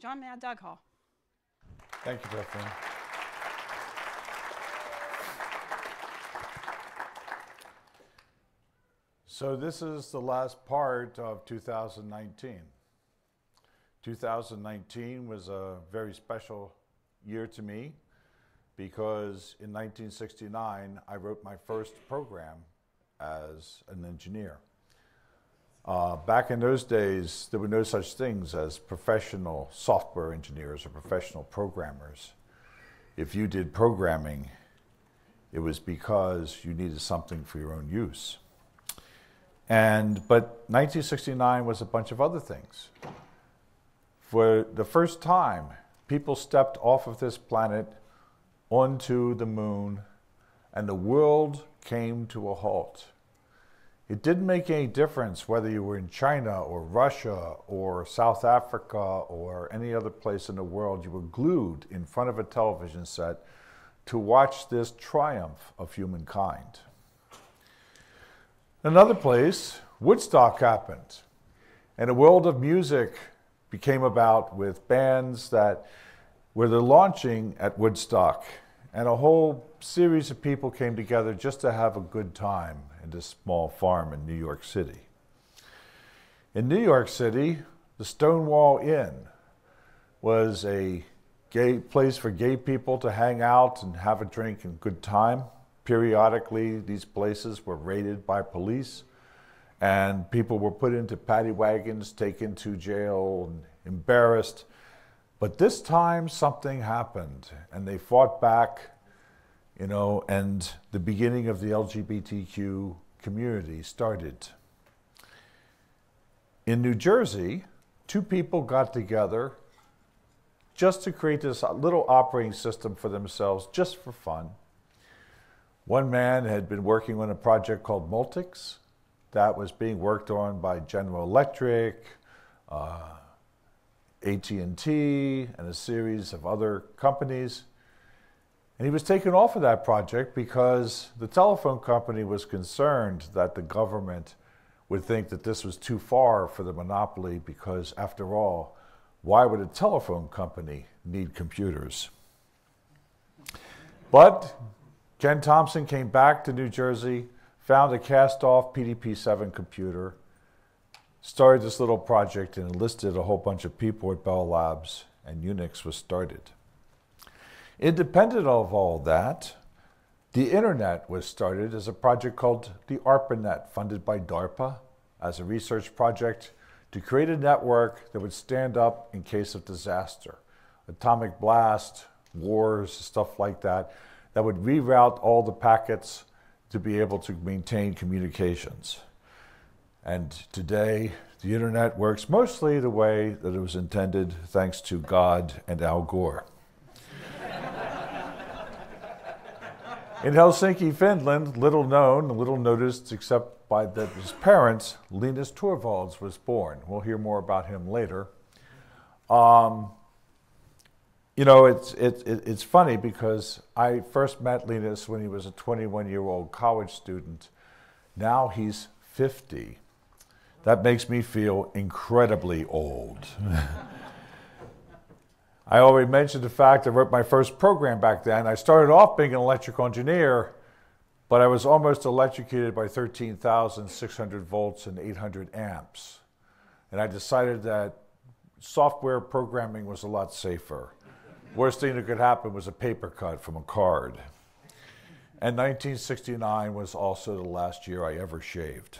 Jon maddog Hall. Thank you, Bethany. So this is the last part of 2019. 2019 was a very special year to me because in 1969 I wrote my first program as an engineer. Uh, back in those days, there were no such things as professional software engineers or professional programmers. If you did programming, it was because you needed something for your own use. And but 1969 was a bunch of other things. For the first time, people stepped off of this planet onto the moon, and the world came to a halt. It didn't make any difference whether you were in China or Russia or South Africa or any other place in the world. You were glued in front of a television set to watch this triumph of humankind. Another place, Woodstock happened. And a world of music became about with bands that were the launching at Woodstock. And a whole series of people came together just to have a good time in this small farm in New York City. In New York City, the Stonewall Inn was a gay place for gay people to hang out and have a drink and good time. Periodically, these places were raided by police, and people were put into paddy wagons, taken to jail, and embarrassed. But this time, something happened, and they fought back you know, and the beginning of the LGBTQ community started. In New Jersey, two people got together just to create this little operating system for themselves, just for fun. One man had been working on a project called Multics that was being worked on by General Electric, uh, AT&T, and a series of other companies. And he was taken off of that project because the telephone company was concerned that the government would think that this was too far for the monopoly because, after all, why would a telephone company need computers? But Ken Thompson came back to New Jersey, found a cast off PDP 7 computer, started this little project, and enlisted a whole bunch of people at Bell Labs, and Unix was started. Independent of all that, the internet was started as a project called the ARPANET, funded by DARPA as a research project to create a network that would stand up in case of disaster. Atomic blast, wars, stuff like that, that would reroute all the packets to be able to maintain communications. And today, the internet works mostly the way that it was intended, thanks to God and Al Gore. In Helsinki, Finland, little known, little noticed except by his parents, Linus Torvalds was born. We'll hear more about him later. Um, you know, it's, it, it, it's funny because I first met Linus when he was a 21 year old college student. Now he's 50. That makes me feel incredibly old. I already mentioned the fact I wrote my first program back then. I started off being an electrical engineer, but I was almost electrocuted by 13,600 volts and 800 amps. And I decided that software programming was a lot safer. Worst thing that could happen was a paper cut from a card. And 1969 was also the last year I ever shaved.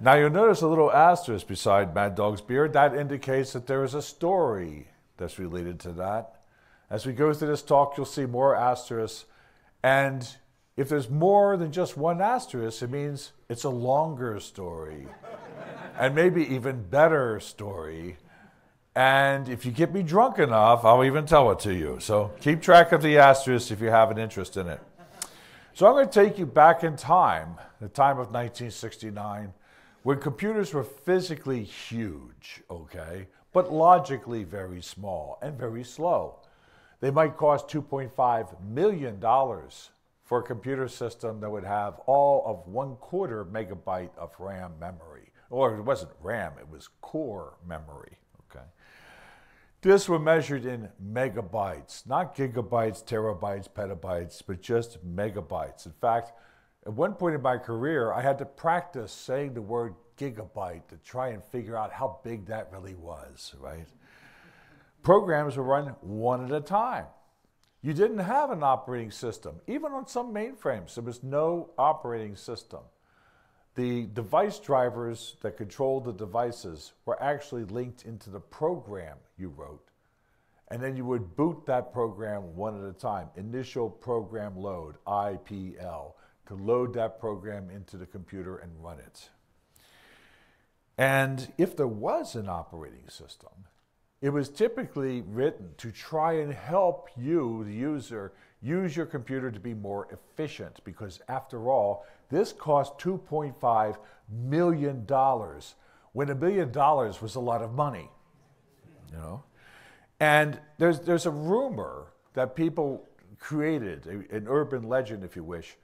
now you'll notice a little asterisk beside maddog's beard. That indicates that there is a story that's related to that. As we go through this talk, you'll see more asterisks. And if there's more than just one asterisk, it means it's a longer story and maybe even better story. And if you get me drunk enough, I'll even tell it to you. So keep track of the asterisks if you have an interest in it. So I'm going to take you back in time, the time of 1969, when computers were physically huge, okay? But logically very small and very slow. They might cost $2.5 million for a computer system that would have all of one quarter megabyte of RAM memory. Or it wasn't RAM, it was core memory. Okay. This were measured in megabytes, not gigabytes, terabytes, petabytes, but just megabytes. In fact, at one point in my career, I had to practice saying the word gigabyte to try and figure out how big that really was, right? Programs were run one at a time. You didn't have an operating system. Even on some mainframes, there was no operating system. The device drivers that controlled the devices were actually linked into the program you wrote. And then you would boot that program one at a time. Initial program load, IPL, to load that program into the computer and run it. And if there was an operating system, it was typically written to try and help you, the user, use your computer to be more efficient because, after all, this cost $2.5 million when a billion dollars was a lot of money. You know? And there's, there's a rumor that people created, an urban legend, if you wish,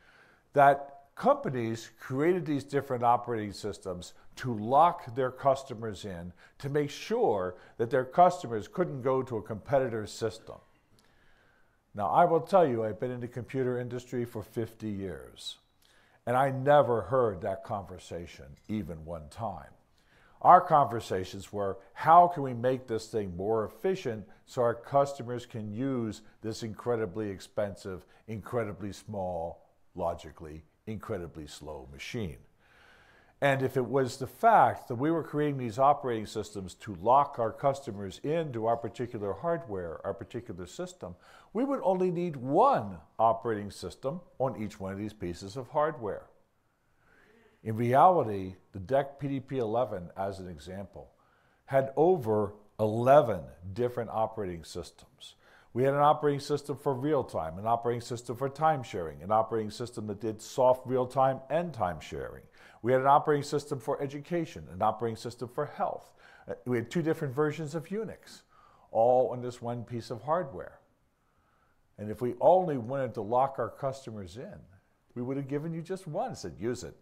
that companies created these different operating systems to lock their customers in to make sure that their customers couldn't go to a competitor's system. Now, I will tell you, I've been in the computer industry for 50 years, and I never heard that conversation even one time. Our conversations were how can we make this thing more efficient so our customers can use this incredibly expensive, incredibly small, logically incredibly slow machine. And if it was the fact that we were creating these operating systems to lock our customers into our particular hardware, our particular system, we would only need one operating system on each one of these pieces of hardware. In reality, the DEC PDP-11, as an example, had over 11 different operating systems. We had an operating system for real time, an operating system for time sharing, an operating system that did soft real time and time sharing. We had an operating system for education, an operating system for health. Uh, we had two different versions of Unix, all on this one piece of hardware. And if we only wanted to lock our customers in, we would have given you just one, said use it.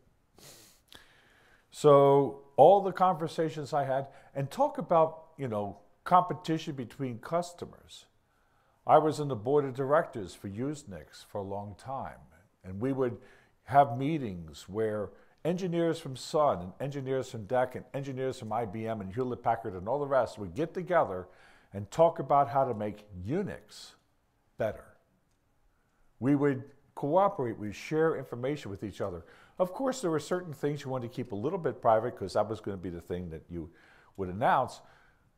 So all the conversations I had, and talk about, you know, competition between customers. I was on the board of directors for Usenix for a long time, and we would have meetings where engineers from Sun and engineers from DEC and engineers from IBM and Hewlett Packard and all the rest would get together and talk about how to make Unix better. We would cooperate, we'd share information with each other. Of course, there were certain things you wanted to keep a little bit private because that was going to be the thing that you would announce,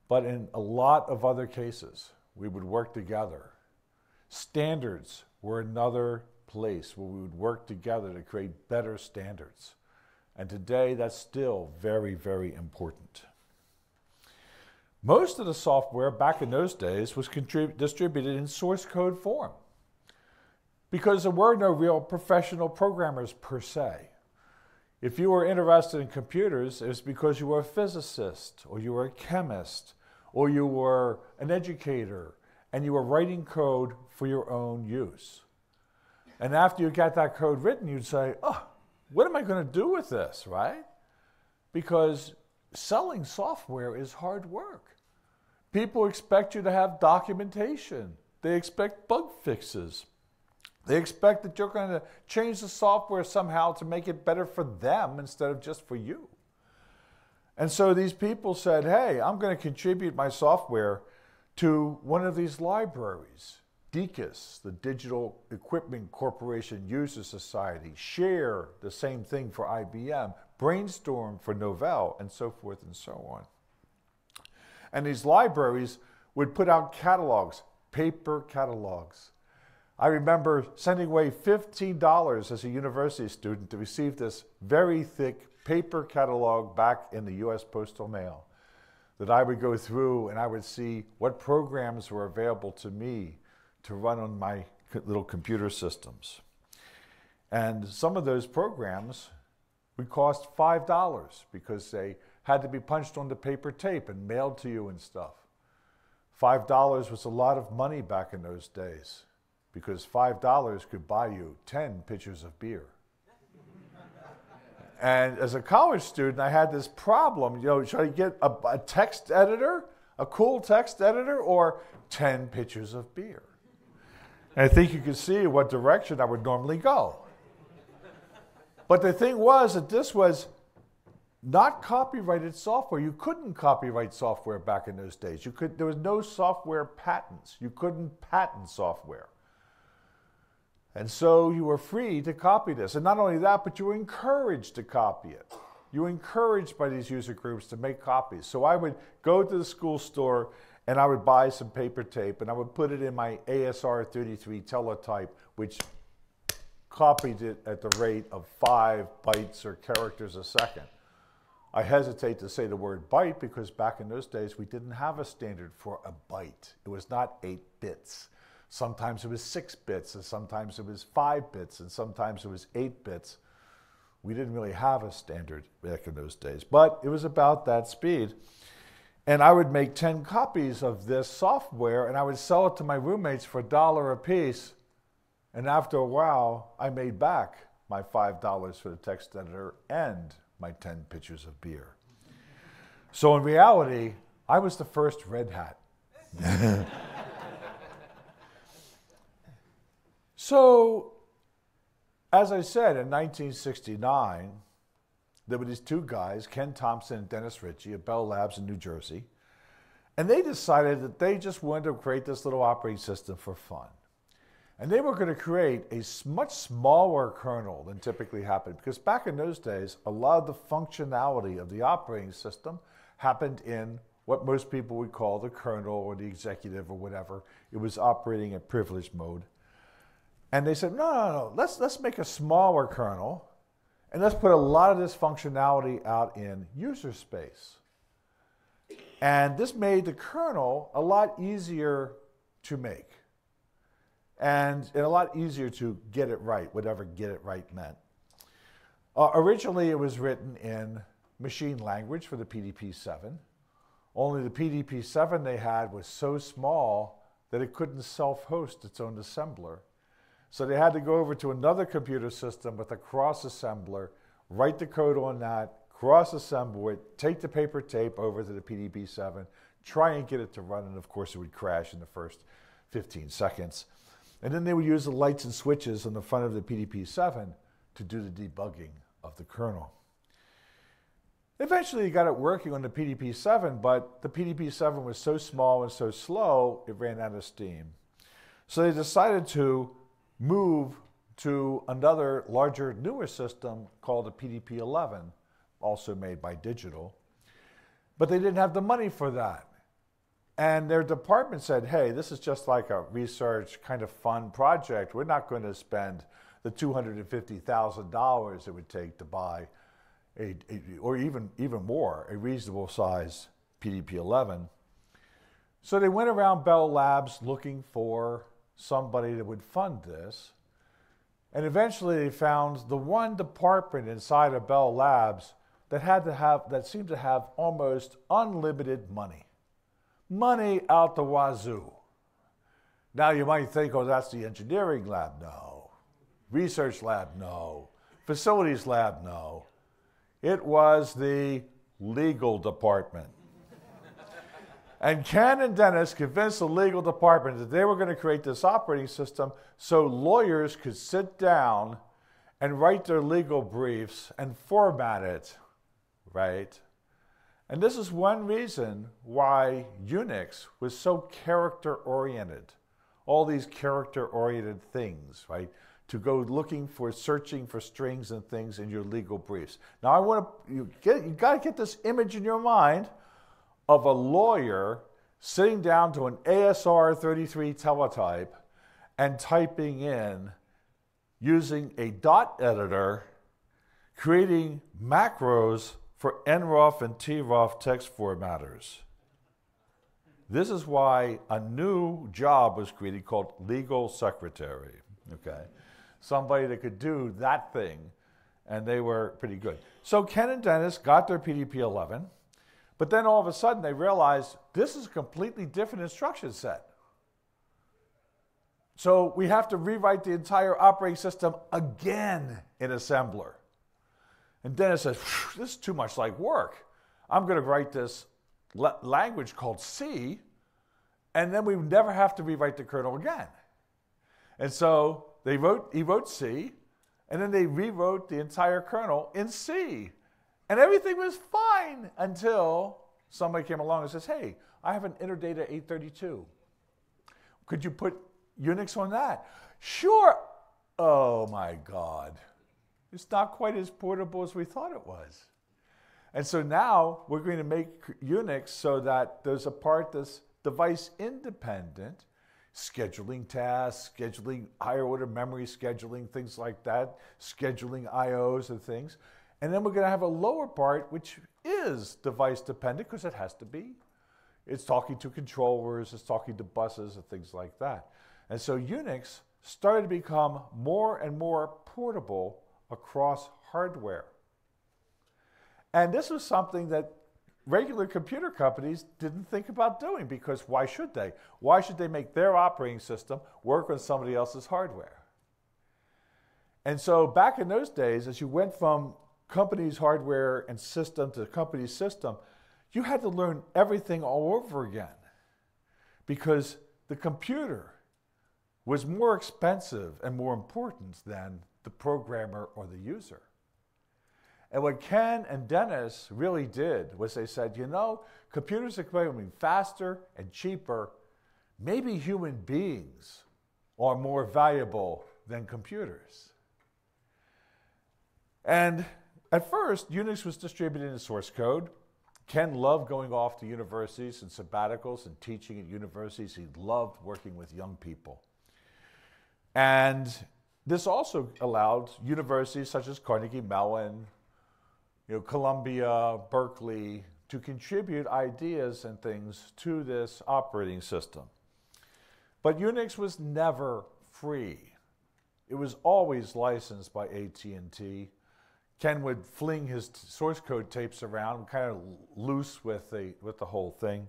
but in a lot of other cases, we would work together. Standards were another place where we would work together to create better standards. And today, that's still very, very important. Most of the software back in those days was distributed in source code form because there were no real professional programmers per se. If you were interested in computers, it was because you were a physicist or you were a chemist or you were an educator and you were writing code for your own use. And after you got that code written, you'd say, oh, what am I going to do with this, right? Because selling software is hard work. People expect you to have documentation. They expect bug fixes. They expect that you're going to change the software somehow to make it better for them instead of just for you. And so these people said, hey, I'm going to contribute my software to one of these libraries. DECUS, the Digital Equipment Corporation User Society, Share, the same thing for IBM, Brainstorm for Novell, and so forth and so on. And these libraries would put out catalogs, paper catalogs. I remember sending away $15 as a university student to receive this very thick paper catalog back in the US Postal Mail that I would go through and I would see what programs were available to me to run on my little computer systems. And some of those programs would cost $5 because they had to be punched onto paper tape and mailed to you and stuff. $5 was a lot of money back in those days because $5 could buy you 10 pitchers of beer. And as a college student, I had this problem. You know, should I get a, a text editor, A cool text editor or 10 pitchers of beer? And I think you can see what direction I would normally go. But the thing was that this was not copyrighted software. You couldn't copyright software back in those days. You could, there was no software patents. You couldn't patent software. And so you were free to copy this. And not only that, but you were encouraged to copy it. You were encouraged by these user groups to make copies. So I would go to the school store and I would buy some paper tape and I would put it in my ASR 33 teletype, which copied it at the rate of five bytes or characters a second. I hesitate to say the word byte because back in those days we didn't have a standard for a byte. It was not eight bits. Sometimes it was six bits, and sometimes it was five bits, and sometimes it was eight bits. We didn't really have a standard back in those days, but it was about that speed. And I would make 10 copies of this software and I would sell it to my roommates for a dollar a piece. And after a while, I made back my $5 for the text editor and my 10 pitchers of beer. So in reality, I was the first red hat. so, as I said, in 1969, there were these two guys, Ken Thompson and Dennis Ritchie at Bell Labs in New Jersey, and they decided that they just wanted to create this little operating system for fun. And they were going to create a much smaller kernel than typically happened because back in those days, a lot of the functionality of the operating system happened in what most people would call the kernel or the executive or whatever. It was operating in privileged mode. And they said, no, no, no, let's, let's make a smaller kernel and let's put a lot of this functionality out in user space. And this made the kernel a lot easier to make and, and a lot easier to get it right, whatever get it right meant. Uh, originally, it was written in machine language for the PDP-7. Only the PDP-7 they had was so small that it couldn't self-host its own assembler. So they had to go over to another computer system with a cross assembler, write the code on that, cross assemble it, take the paper tape over to the PDP-7, try and get it to run, and of course it would crash in the first 15 seconds. And then they would use the lights and switches on the front of the PDP-7 to do the debugging of the kernel. Eventually, they got it working on the PDP-7, but the PDP-7 was so small and so slow, it ran out of steam. So they decided to move to another larger, newer system called the PDP-11, also made by Digital. But they didn't have the money for that. And their department said, hey, this is just like a research kind of fun project. We're not going to spend the $250,000 it would take to buy, a, a, or even, even more, a reasonable size PDP 11. So they went around Bell Labs looking for somebody that would fund this. And eventually they found the one department inside of Bell Labs that had to have, that seemed to have almost unlimited money money out the wazoo. Now you might think, oh, that's the engineering lab. No. Research lab? No. Facilities lab? No. It was the legal department. And Ken and Dennis convinced the legal department that they were going to create this operating system so lawyers could sit down and write their legal briefs and format it, right? And this is one reason why Unix was so character oriented. All these character oriented things, right? To go looking for, searching for strings and things in your legal briefs. Now, I want to, you, get, you got to get this image in your mind of a lawyer sitting down to an ASR 33 teletype and typing in using a dot editor, creating macros for nroff and troff text formatters. This is why a new job was created called legal secretary. Okay, somebody that could do that thing, and they were pretty good. So Ken and Dennis got their PDP 11, but then all of a sudden they realized this is a completely different instruction set. So we have to rewrite the entire operating system again in assembler. And Dennis says, This is too much like work. I'm going to write this la- language called C, and then we never have to rewrite the kernel again. And so they wrote, he wrote C, and then they rewrote the entire kernel in C. And everything was fine until somebody came along and says, hey, I have an Interdata 832. Could you put Unix on that? Sure. Oh my God. It's not quite as portable as we thought it was. And so now we're going to make Unix so that there's a part that's device independent, scheduling tasks, scheduling higher order memory scheduling, things like that, scheduling IOs and things. And then we're going to have a lower part which is device dependent because it has to be. It's talking to controllers, it's talking to buses and things like that. And so Unix started to become more and more portable across hardware. And this was something that regular computer companies didn't think about doing because why should they? Why should they make their operating system work on somebody else's hardware? And so back in those days, as you went from company's hardware and system to the company's system, you had to learn everything all over again because the computer was more expensive and more important than the programmer or the user. And what Ken and Dennis really did was they said, you know, computers are becoming faster and cheaper. Maybe human beings are more valuable than computers. And at first, Unix was distributed in source code. Ken loved going off to universities and sabbaticals and teaching at universities. He loved working with young people. And this also allowed universities such as Carnegie Mellon, you know, Columbia, Berkeley, to contribute ideas and things to this operating system. But Unix was never free. It was always licensed by AT&T. Ken would fling his source code tapes around, kind of loose with the, with the whole thing.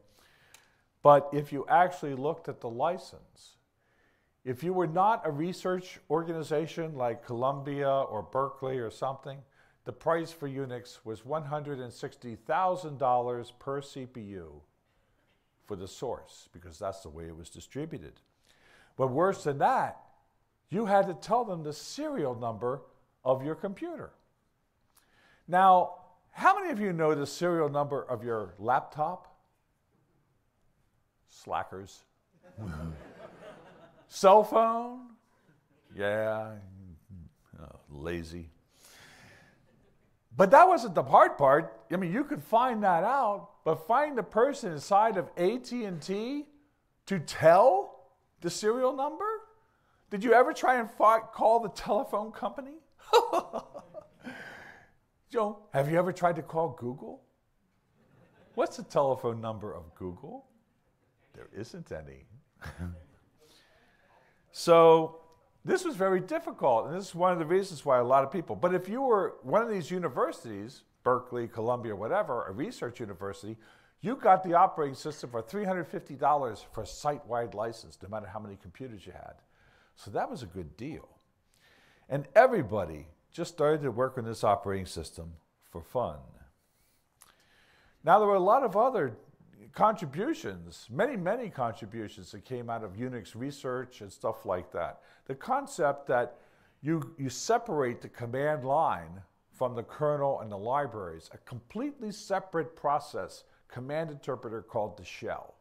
But if you actually looked at the license, if you were not a research organization like Columbia or Berkeley or something, the price for Unix was $160,000 per CPU for the source because that's the way it was distributed. But worse than that, you had to tell them the serial number of your computer. Now, how many of you know the serial number of your laptop? Slackers. Cell phone? Yeah, oh, lazy. But that wasn't the hard part. I mean, you could find that out, but find the person inside of AT&T to tell the serial number? Did you ever try and call the telephone company? Joe, have you ever tried to call Google? What's the telephone number of Google? There isn't any. so this was very difficult, and this is one of the reasons why a lot of people. But if you were one of these universities, Berkeley, Columbia, whatever, a research university, you got the operating system for $350 for a site wide license, no matter how many computers you had. So that was a good deal. And everybody just started to work on this operating system for fun. Now, there were a lot of other contributions, many, many contributions that came out of Unix research and stuff like that. The concept that you, you separate the command line from the kernel and the libraries, a completely separate process, command interpreter called the shell.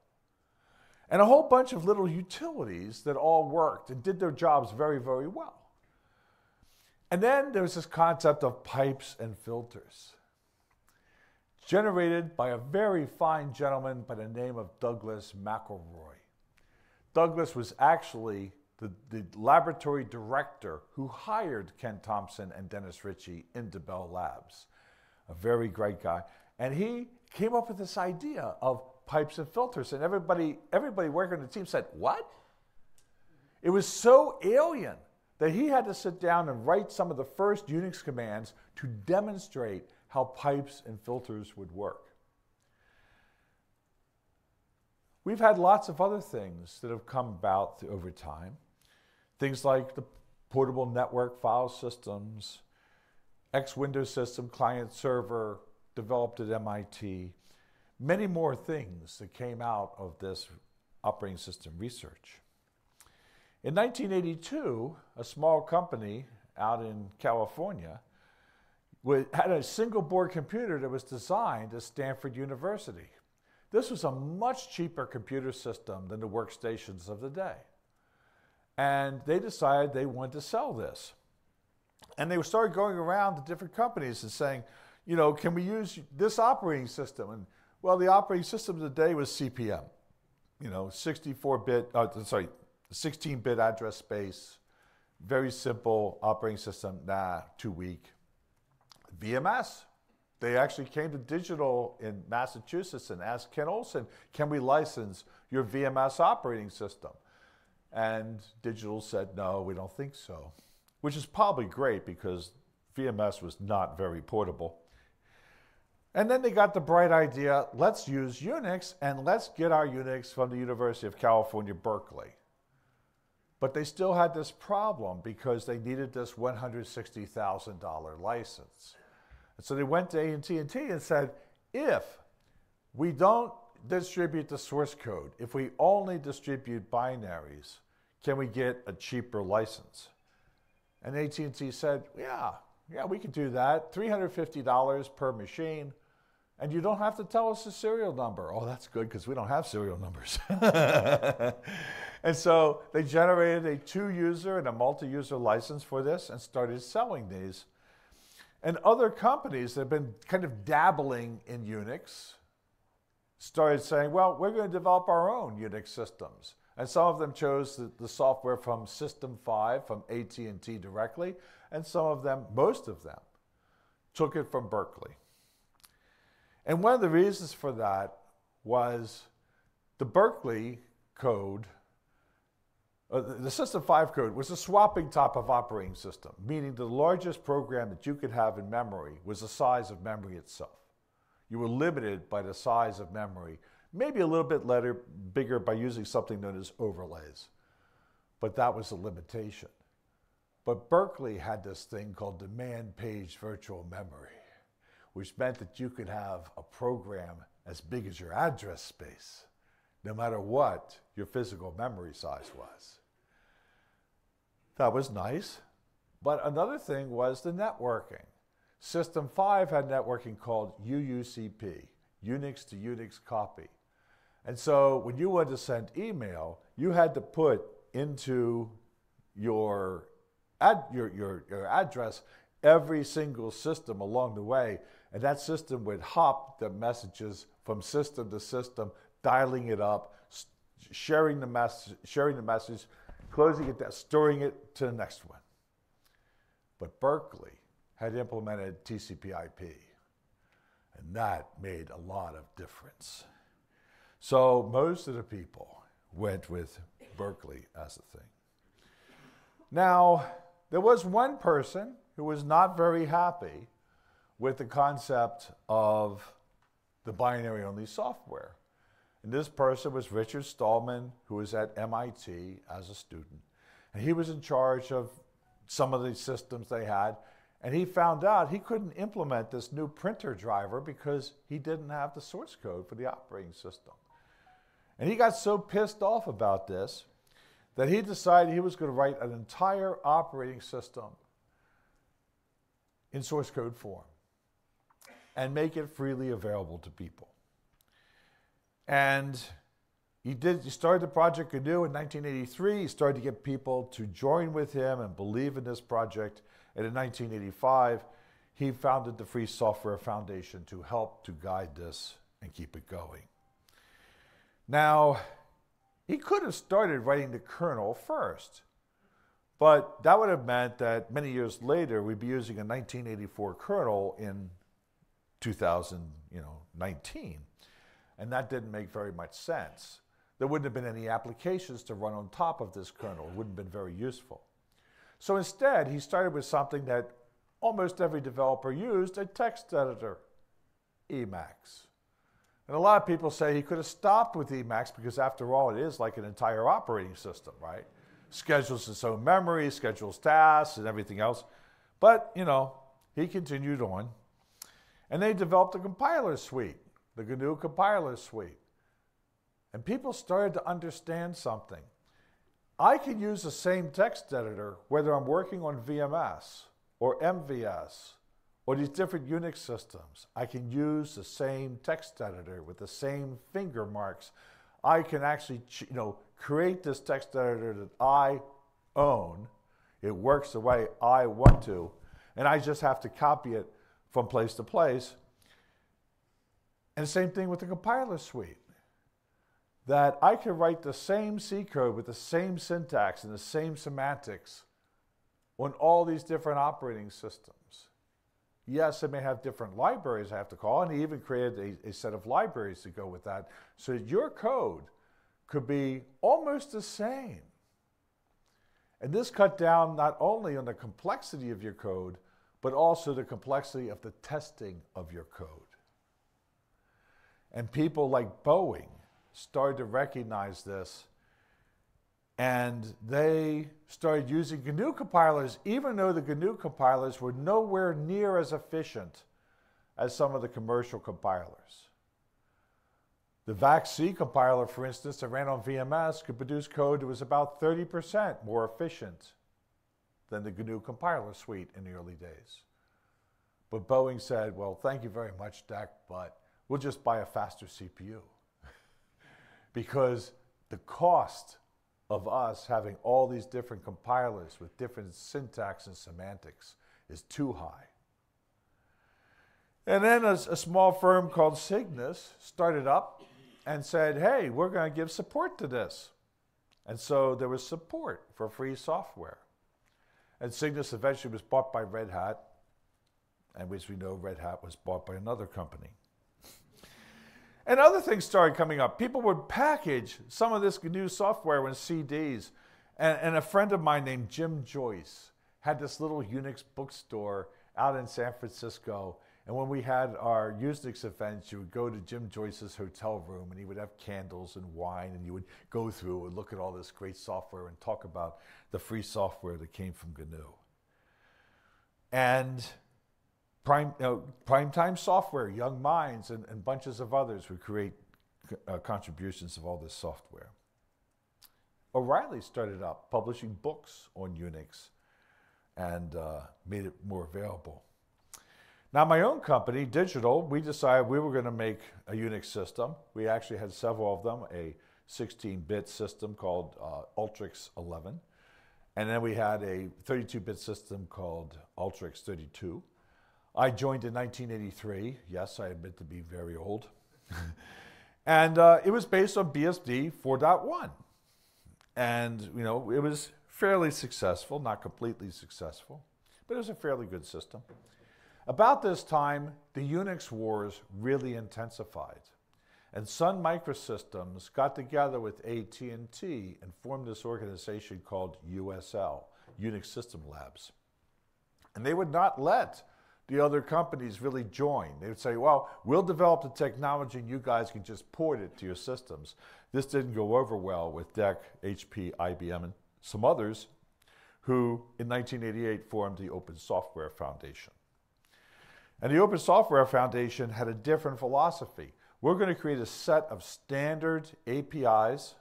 And a whole bunch of little utilities that all worked and did their jobs very, very well. And then there was this concept of pipes and filters generated by a very fine gentleman by the name of Douglas McIlroy. Douglas was actually the, the, laboratory director who hired Ken Thompson and Dennis Ritchie into Bell Labs. A very great guy. And he came up with this idea of pipes and filters. And everybody, everybody working on the team said, What? It was so alien that he had to sit down and write some of the first Unix commands to demonstrate how pipes and filters would work. We've had lots of other things that have come about over time. Things like the portable network file systems, X Window system, client server, developed at MIT, many more things that came out of this operating system research. In 1982, a small company out in California had a single board computer that was designed at Stanford University. This was a much cheaper computer system than the workstations of the day. And they decided they wanted to sell this. And they started going around to different companies and saying, you know, can we use this operating system? And well, the operating system of the day was CP/M, you know, 64 bit, uh, sorry, 16 bit address space, very simple operating system. Nah, too weak. VMS, they actually came to Digital in Massachusetts and asked Ken Olsen, can we license your VMS operating system? And Digital said, no, we don't think so, which is probably great because VMS was not very portable. And then they got the bright idea, let's use Unix and let's get our Unix from the University of California, Berkeley. But they still had this problem because they needed this $160,000 license. And so they went to AT&T and said, if we don't distribute the source code, if we only distribute binaries, can we get a cheaper license? And AT&T said, yeah, yeah, we could do that. $350 per machine. And you don't have to tell us the serial number. Oh, that's good because we don't have serial numbers. and so they generated a two user and a multi user license for this and started selling these. And other companies that have been kind of dabbling in Unix started saying, well, we're going to develop our own Unix systems. And some of them chose the, the software from System 5, from AT&T directly, and some of them, most of them, took it from Berkeley. And one of the reasons for that was the Berkeley code, uh, the System 5 code was a swapping type of operating system, meaning the largest program that you could have in memory was the size of memory itself. You were limited by the size of memory, maybe a little bit later, bigger by using something known as overlays. But that was a limitation. But Berkeley had this thing called demand page virtual memory which meant that you could have a program as big as your address space, no matter what your physical memory size was. That was nice. But another thing was the networking. System 5 had networking called UUCP, Unix to Unix copy. And so when you wanted to send email, you had to put into your, ad, your, your, your address every single system along the way. And that system would hop the messages from system to system, dialing it up, sharing the, mess- sharing the message, closing it down, storing it to the next one. But Berkeley had implemented TCP IP, and that made a lot of difference. So most of the people went with Berkeley as a thing. Now, there was one person who was not very happy with the concept of the binary only software. And this person was Richard Stallman, who was at MIT as a student. And he was in charge of some of the systems they had. And he found out he couldn't implement this new printer driver because he didn't have the source code for the operating system. And he got so pissed off about this that he decided he was going to write an entire operating system in source code form and make it freely available to people. And he did he started the project GNU in 1983. He started to get people to join with him and believe in this project. And in 1985, he founded the Free Software Foundation to help to guide this and keep it going. Now, he could have started writing the kernel first. But that would have meant that many years later, we'd be using a 1984 kernel in 2019. And that didn't make very much sense. There wouldn't have been any applications to run on top of this kernel. It wouldn't have been very useful. So instead, he started with something that almost every developer used, a text editor, Emacs. And a lot of people say he could have stopped with Emacs because after all, it is like an entire operating system, right? schedules its own memory, schedules tasks, and everything else. But, you know, he continued on. And they developed a compiler suite the GNU compiler suite. And people started to understand something. I can use the same text editor whether I'm working on VMS or MVS or these different Unix systems. I can use the same text editor with the same finger marks. I can actually, you know, create this text editor that I own. It works the way I want to, and I just have to copy it from place to place. And the same thing with the compiler suite. That I can write the same C code with the same syntax and the same semantics on all these different operating systems. Yes, it may have different libraries I have to call, and he even created a, a set of libraries to go with that so your code could be almost the same. And this cut down not only on the complexity of your code, but also the complexity of the testing of your code. And people like Boeing started to recognize this and they started using GNU compilers, even though the GNU compilers were nowhere near as efficient as some of the commercial compilers. The VAX-C compiler, for instance, that ran on VMS could produce code that was about 30% more efficient than the GNU compiler suite in the early days. But Boeing said, well, thank you very much, DEC, but we'll just buy a faster CPU. because the cost of us having all these different compilers with different syntax and semantics is too high. And then a, a small firm called Cygnus started up and said, hey, we're going to give support to this. And so there was support for free software. And Cygnus eventually was bought by Red Hat, and as we know, Red Hat was bought by another company. And other things started coming up. People would package some of this new software in CDs. And, and a friend of mine named Jim Joyce had this little Unix bookstore out in San Francisco. And when we had our Usenix events, you would go to Jim Joyce's hotel room and he would have candles and wine and you would go through and look at all this great software and talk about the free software that came from GNU. And Prime, know, Primetime Software, Young Minds, and, and bunches of others who create uh, contributions of all this software. O'Reilly started up publishing books on Unix and uh, made it more available. Now, my own company, Digital, we decided we were going to make a Unix system. We actually had several of them, a 16-bit system called uh, Ultrix 11, and then we had a 32-bit system called Ultrix 32. I joined in 1983. Yes, I admit to be very old. and uh, it was based on BSD 4.1. And, you know, it was fairly successful, not completely successful, but it was a fairly good system. About this time, the Unix wars really intensified. And Sun Microsystems got together with AT&T and formed this organization called USL, Unix System Labs. And they would not let the other companies really join. They would say, well, we'll develop the technology and you guys can just port it to your systems. This didn't go over well with DEC, HP, IBM, and some others who in 1988 formed the Open Software Foundation. And the Open Software Foundation had a different philosophy. We're going to create a set of standard APIs,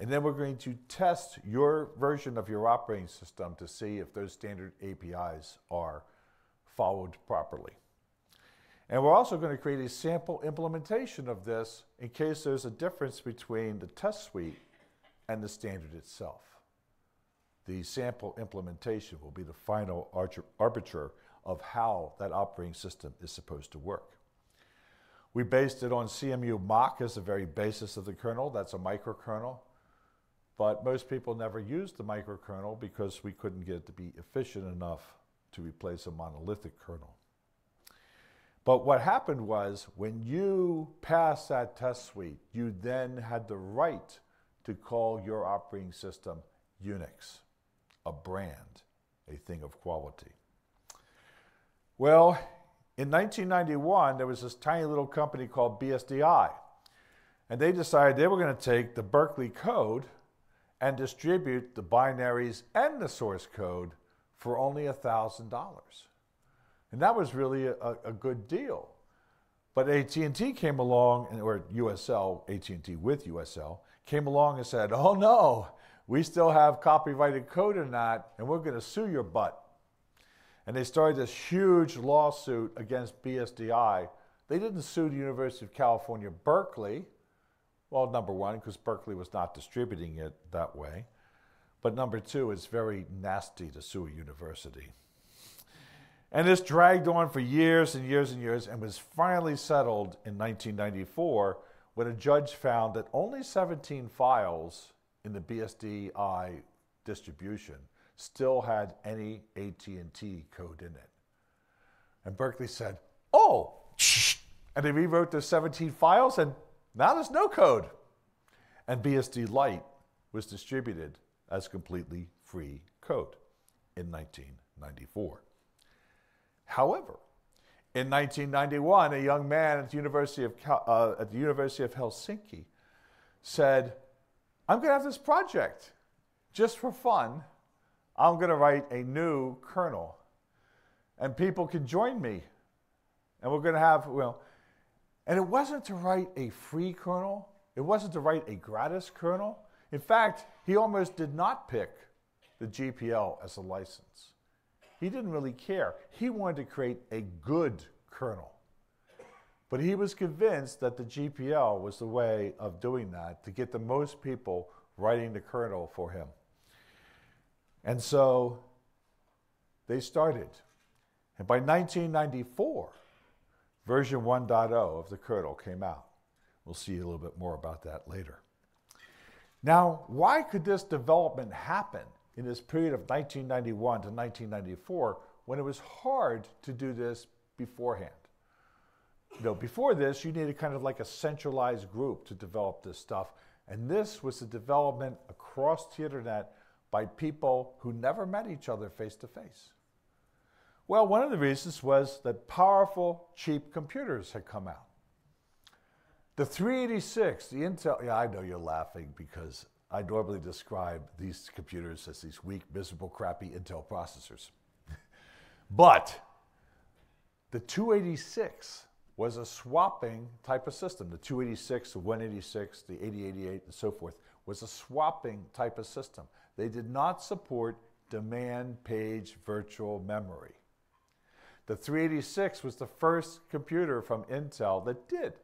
and then we're going to test your version of your operating system to see if those standard APIs are followed properly. And we're also going to create a sample implementation of this in case there's a difference between the test suite and the standard itself. The sample implementation will be the final arbiter of how that operating system is supposed to work. We based it on CMU Mach as the very basis of the kernel. That's a microkernel. But most people never used the microkernel because we couldn't get it to be efficient enough to replace a monolithic kernel. But what happened was when you passed that test suite, you then had the right to call your operating system Unix, a brand, a thing of quality. Well, in 1991, there was this tiny little company called BSDI, and they decided they were going to take the Berkeley code and distribute the binaries and the source code for only $1,000. And that was really a, a good deal. But AT&T came along, or USL, AT&T with USL, came along and said, oh no, we still have copyrighted code in that, and we're going to sue your butt. And they started this huge lawsuit against BSDI. They didn't sue the University of California, Berkeley. Well, number one, because Berkeley was not distributing it that way. But number two, it's very nasty to sue a university. And this dragged on for years and years and years and was finally settled in 1994 when a judge found that only 17 files in the BSDI distribution still had any AT&T code in it. And Berkeley said, "Oh," and they rewrote the 17 files and now there's no code. And BSD Lite was distributed as completely free code in 1994. However, in 1991, a young man at the University of, uh, at the University of Helsinki said, I'm going to have this project just for fun. I'm going to write a new kernel, and people can join me. And we're going to have, well, and it wasn't to write a free kernel, it wasn't to write a gratis kernel. In fact, he almost did not pick the GPL as a license. He didn't really care. He wanted to create a good kernel. But he was convinced that the GPL was the way of doing that to get the most people writing the kernel for him. And so they started. And by 1994, version 1.0 of the kernel came out. We'll see a little bit more about that later. Now, why could this development happen in this period of 1991 to 1994 when it was hard to do this beforehand? You know, before this, you needed kind of like a centralized group to develop this stuff. And this was the development across the internet by people who never met each other face to face. Well, one of the reasons was that powerful, cheap computers had come out. The 386, the Intel, yeah, I know you're laughing because I normally describe these computers as these weak, miserable, crappy Intel processors. but the 286 was a swapping type of system. The 286, the 186, the 8088, and so forth was a swapping type of system. They did not support demand page virtual memory. The 386 was the first computer from Intel that did.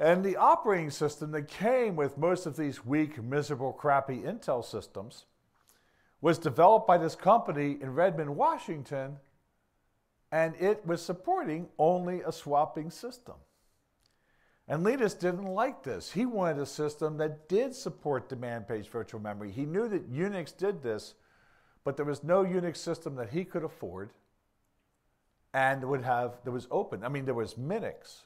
And the operating system that came with most of these weak, miserable, crappy Intel systems was developed by this company in Redmond, Washington, and it was supporting only a swapping system. And Linus didn't like this. He wanted a system that did support demand page virtual memory. He knew that Unix did this, but there was no Unix system that he could afford and would have, that was open. I mean, there was Minix,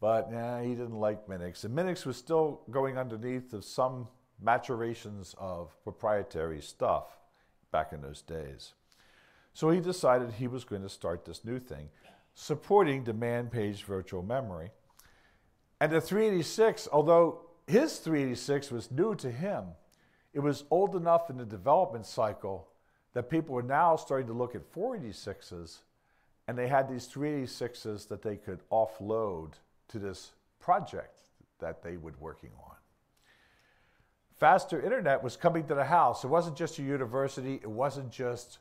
but he didn't like Minix. And Minix was still going underneath of some maturations of proprietary stuff back in those days. So he decided he was going to start this new thing, supporting demand page virtual memory. And the 386, although his 386 was new to him, it was old enough in the development cycle that people were now starting to look at 486s, and they had these 386s that they could offload to this project that they were working on. Faster internet was coming to the house. It wasn't just your university, it wasn't just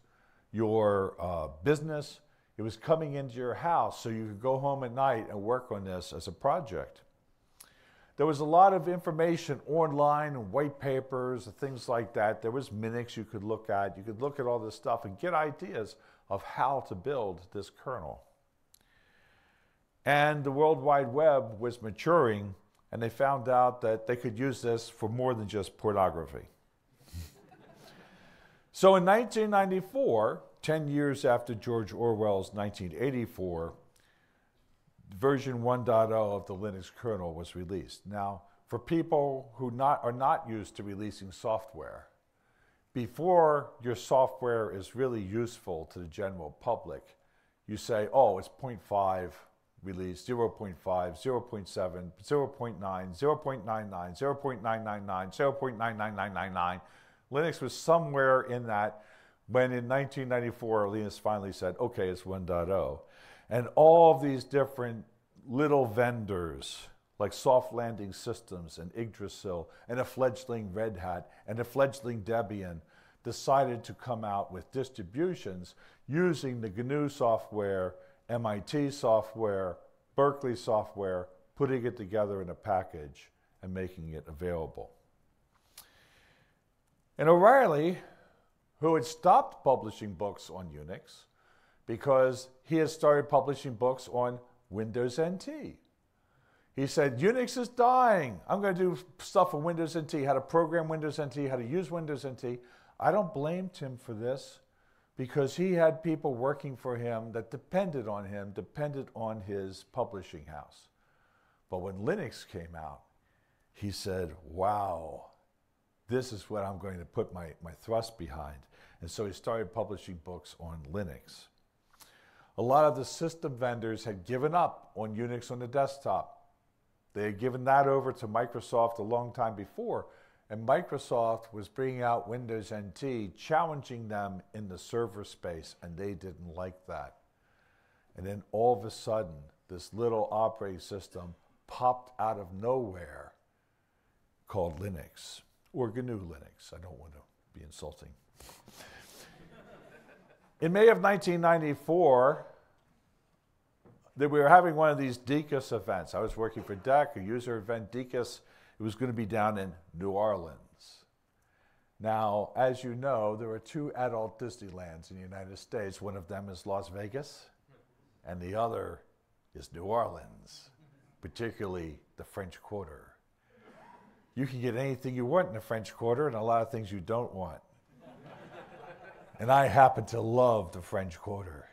your uh, business, it was coming into your house so you could go home at night and work on this as a project. There was a lot of information online and white papers and things like that. There was Minix you could look at. You could look at all this stuff and get ideas of how to build this kernel. And the World Wide Web was maturing, and they found out that they could use this for more than just pornography. so in 1994, 10 years after George Orwell's 1984, version 1.0 of the Linux kernel was released. Now, for people who not, are not used to releasing software, before your software is really useful to the general public, you say, oh, it's 0.5 release 0.5, 0.7, 0.9, 0.99, 0.999, 0.99999. Linux was somewhere in that when in 1994 Linus finally said, okay, it's 1.0. And all of these different little vendors, like Soft Landing Systems and Yggdrasil, and a fledgling Red Hat, and a fledgling Debian, decided to come out with distributions using the GNU software, MIT software, Berkeley software, putting it together in a package and making it available. And O'Reilly, who had stopped publishing books on Unix because he had started publishing books on Windows NT. He said, Unix is dying. I'm going to do stuff on Windows NT, how to program Windows NT, how to use Windows NT. I don't blame Tim for this because he had people working for him that depended on him, depended on his publishing house. But when Linux came out, he said, wow, this is what I'm going to put my, my thrust behind. And so he started publishing books on Linux. A lot of the system vendors had given up on Unix on the desktop. They had given that over to Microsoft a long time before, and Microsoft was bringing out Windows NT, challenging them in the server space, and they didn't like that. And then all of a sudden, this little operating system popped out of nowhere called Linux or GNU Linux. I don't want to be insulting. In May of 1994, that we were having one of these DECUS events. I was working for DEC, a user event DECUS. It was going to be down in New Orleans. Now, as you know, there are two adult Disneylands in the United States. One of them is Las Vegas, and the other is New Orleans, particularly the French Quarter you can get anything you want in the French Quarter and a lot of things you don't want. and I happen to love the French Quarter.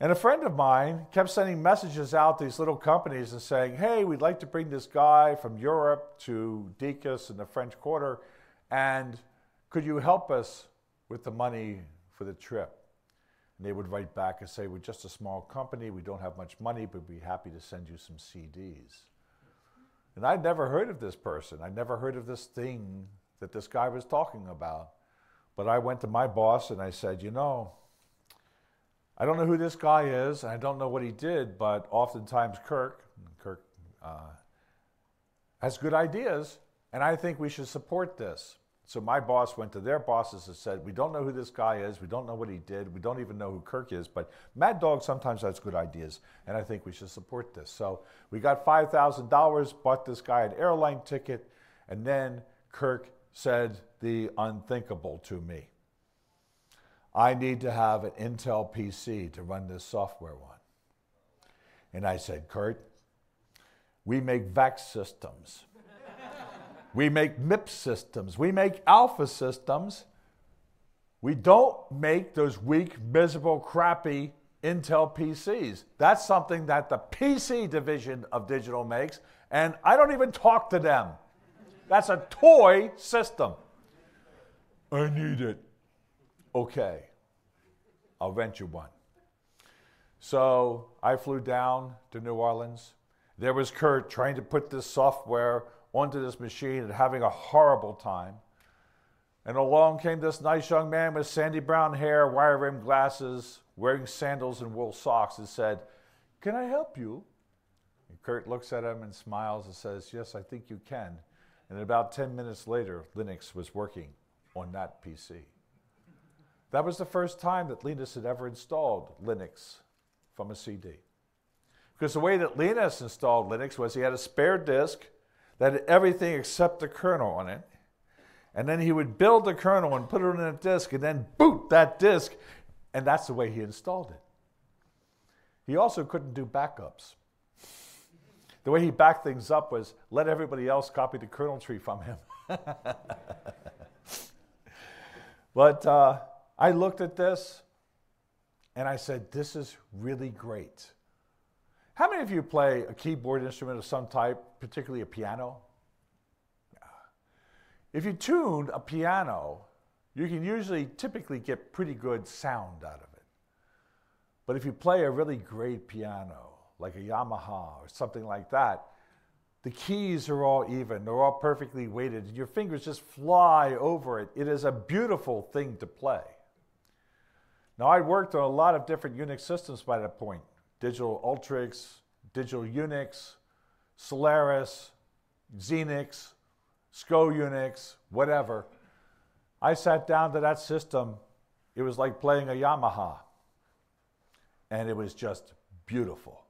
And a friend of mine kept sending messages out to these little companies and saying, hey, we'd like to bring this guy from Europe to DECUS in the French Quarter, and could you help us with the money for the trip? And they would write back and say, we're just a small company, we don't have much money, but we'd be happy to send you some CDs. And I'd never heard of this person. I'd never heard of this thing that this guy was talking about. But I went to my boss and I said, you know, I don't know who this guy is, and I don't know what he did, but oftentimes Kurt, Kurt uh, has good ideas, and I think we should support this. So my boss went to their bosses and said, We don't know who this guy is. We don't know what he did. We don't even know who Kurt is. But Mad Dog sometimes has good ideas, and I think we should support this. So we got $5,000, bought this guy an airline ticket, and then Kurt said the unthinkable to me. I need to have an Intel PC to run this software on. And I said, Kurt, we make VAX systems. We make MIPS systems. We make alpha systems. We don't make those weak, miserable, crappy Intel PCs. That's something that the PC division of digital makes, and I don't even talk to them. That's a toy system. I need it. Okay, I'll rent you one. So I flew down to New Orleans. There was Kurt trying to put this software onto this machine and having a horrible time. And along came this nice young man with sandy brown hair, wire rimmed glasses, wearing sandals and wool socks, and said, Can I help you? And Kurt looks at him and smiles and says, Yes, I think you can. And about 10 minutes later, Linux was working on that PC. That was the first time that Linus had ever installed Linux from a CD. Because the way that Linus installed Linux was he had a spare disk that had everything except the kernel on it. And then he would build the kernel and put it on a disk and then boot that disk. And that's the way he installed it. He also couldn't do backups. The way he backed things up was let everybody else copy the kernel tree from him. but uh, I looked at this and I said, this is really great. How many of you play a keyboard instrument of some type, particularly a piano? If you tune a piano, you can usually typically get pretty good sound out of it. But if you play a really great piano, like a Yamaha or something like that, the keys are all even, they're all perfectly weighted, and your fingers just fly over it. It is a beautiful thing to play. Now, I'd worked on a lot of different Unix systems by that point Digital Ultrix, Digital Unix, Solaris, Xenix, SCO Unix, whatever. I sat down to that system. It was like playing a Yamaha. And it was just beautiful.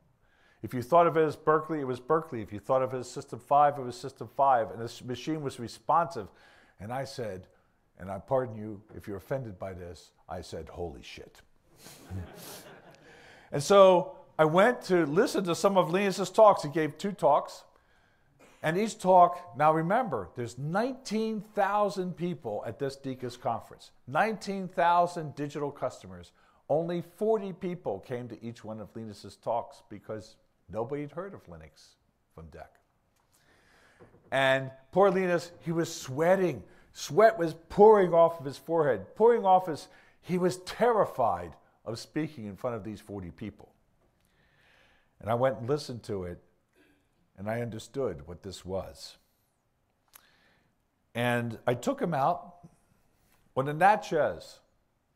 If you thought of it as Berkeley, it was Berkeley. If you thought of it as System 5, it was System 5. And this machine was responsive. And I said, and I pardon you if you're offended by this, I said, holy shit. and so I went to listen to some of Linus's talks. He gave two talks. And each talk, now remember, there's 19,000 people at this DECUS conference, 19,000 digital customers. Only 40 people came to each one of Linus's talks because nobody had heard of Linux from DEC. And poor Linus, he was sweating. Sweat was pouring off of his forehead, pouring off his, he was terrified of speaking in front of these 40 people. And I went and listened to it, and I understood what this was. And I took him out on the Natchez,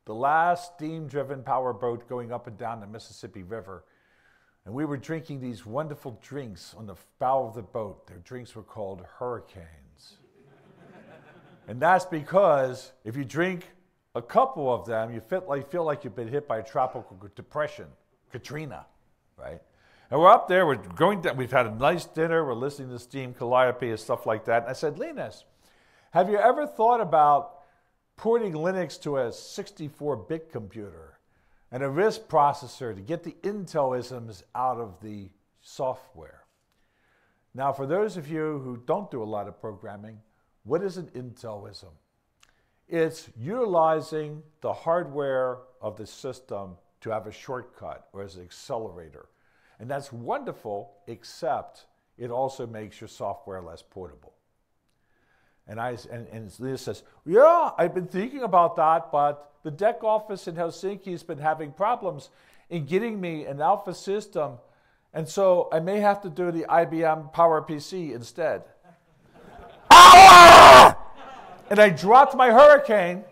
the last steam driven power boat going up and down the Mississippi River. And we were drinking these wonderful drinks on the bow of the boat. Their drinks were called hurricanes. And that's because if you drink a couple of them, you feel like, feel like you've been hit by a tropical depression, Katrina, right? And we're up there, we're going down, we've had a nice dinner, we're listening to Steam Calliope and stuff like that. And I said, Linus, have you ever thought about porting Linux to a 64 bit computer and a RISC processor to get the Intelisms out of the software? Now, for those of you who don't do a lot of programming, what is an Intelism? It's utilizing the hardware of the system to have a shortcut or as an accelerator. And that's wonderful, except it also makes your software less portable. And, I, and, and Leah says, Yeah, I've been thinking about that, but the DEC office in Helsinki has been having problems in getting me an alpha system. And so I may have to do the IBM PowerPC instead. And I dropped my hurricane.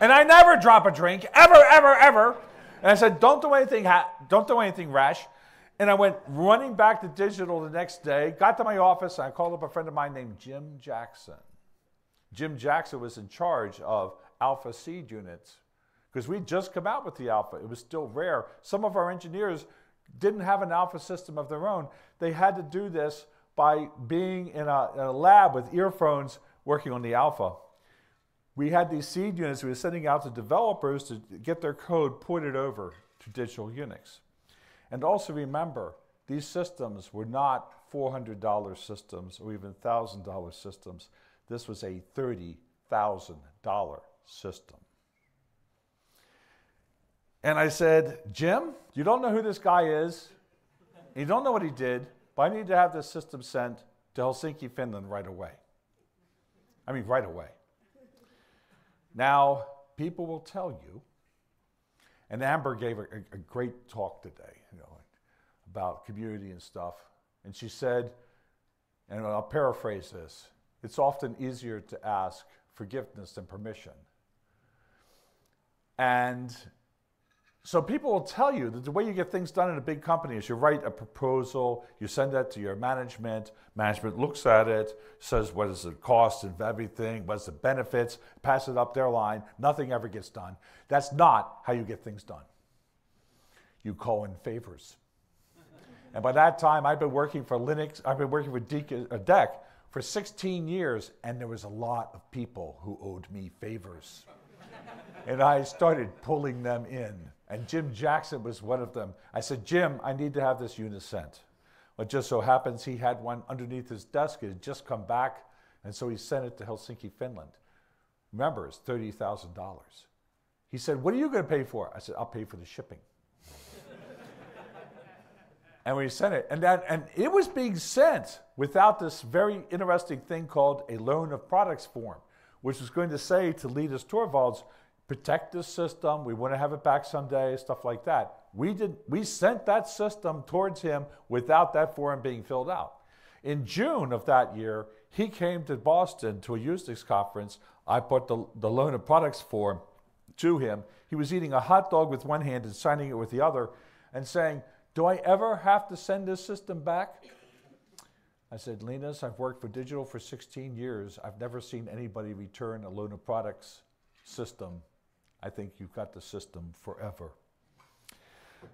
And I never drop a drink, ever, ever, ever. And I said, Don't do anything, don't do anything rash. And I went running back to digital the next day, got to my office, and I called up a friend of mine named Jim Jackson. Jim Jackson was in charge of alpha seed units because we'd just come out with the alpha. It was still rare. Some of our engineers didn't have an alpha system of their own. They had to do this by being in a, in a lab with earphones working on the alpha. We had these seed units we were sending out to developers to get their code ported over to digital Unix. And also remember, these systems were not $400 systems or even $1,000 systems. This was a $30,000 system. And I said, Jim, you don't know who this guy is. You don't know what he did, but I need to have this system sent to Helsinki, Finland right away. I mean, right away. Now, people will tell you and Amber gave a, a, great talk today, you know, about community and stuff. And she said, and I'll paraphrase this it's often easier to ask forgiveness than permission. And so people will tell you that the way you get things done in a big company is you write a proposal, you send that to your management, management looks at it, says what is the cost of everything, what's the benefits, pass it up their line, nothing ever gets done. That's not how you get things done. You call in favors. and by that time, I've been working for Linux, I've been working with uh, DEC for 16 years, and there was a lot of people who owed me favors. and I started pulling them in and Jim Jackson was one of them. I said, Jim, I need to have this unit sent. It just so happens he had one underneath his desk. It had just come back, and so he sent it to Helsinki, Finland. Remember, it's $30,000. He said, What are you going to pay for? I said, I'll pay for the shipping. and we sent it. And, that, and it was being sent without this very interesting thing called a loan of products form, which was going to say to Linus Torvalds, protect this system. We want to have it back someday, stuff like that. We did. We sent that system towards him without that form being filled out. In June of that year, he came to Boston to a Unix conference. I put the, the loan of products form to him. He was eating a hot dog with one hand and signing it with the other and saying, Do I ever have to send this system back? I said, Linus, I've worked for digital for 16 years. I've never seen anybody return a loan of products system. I think you've got the system forever.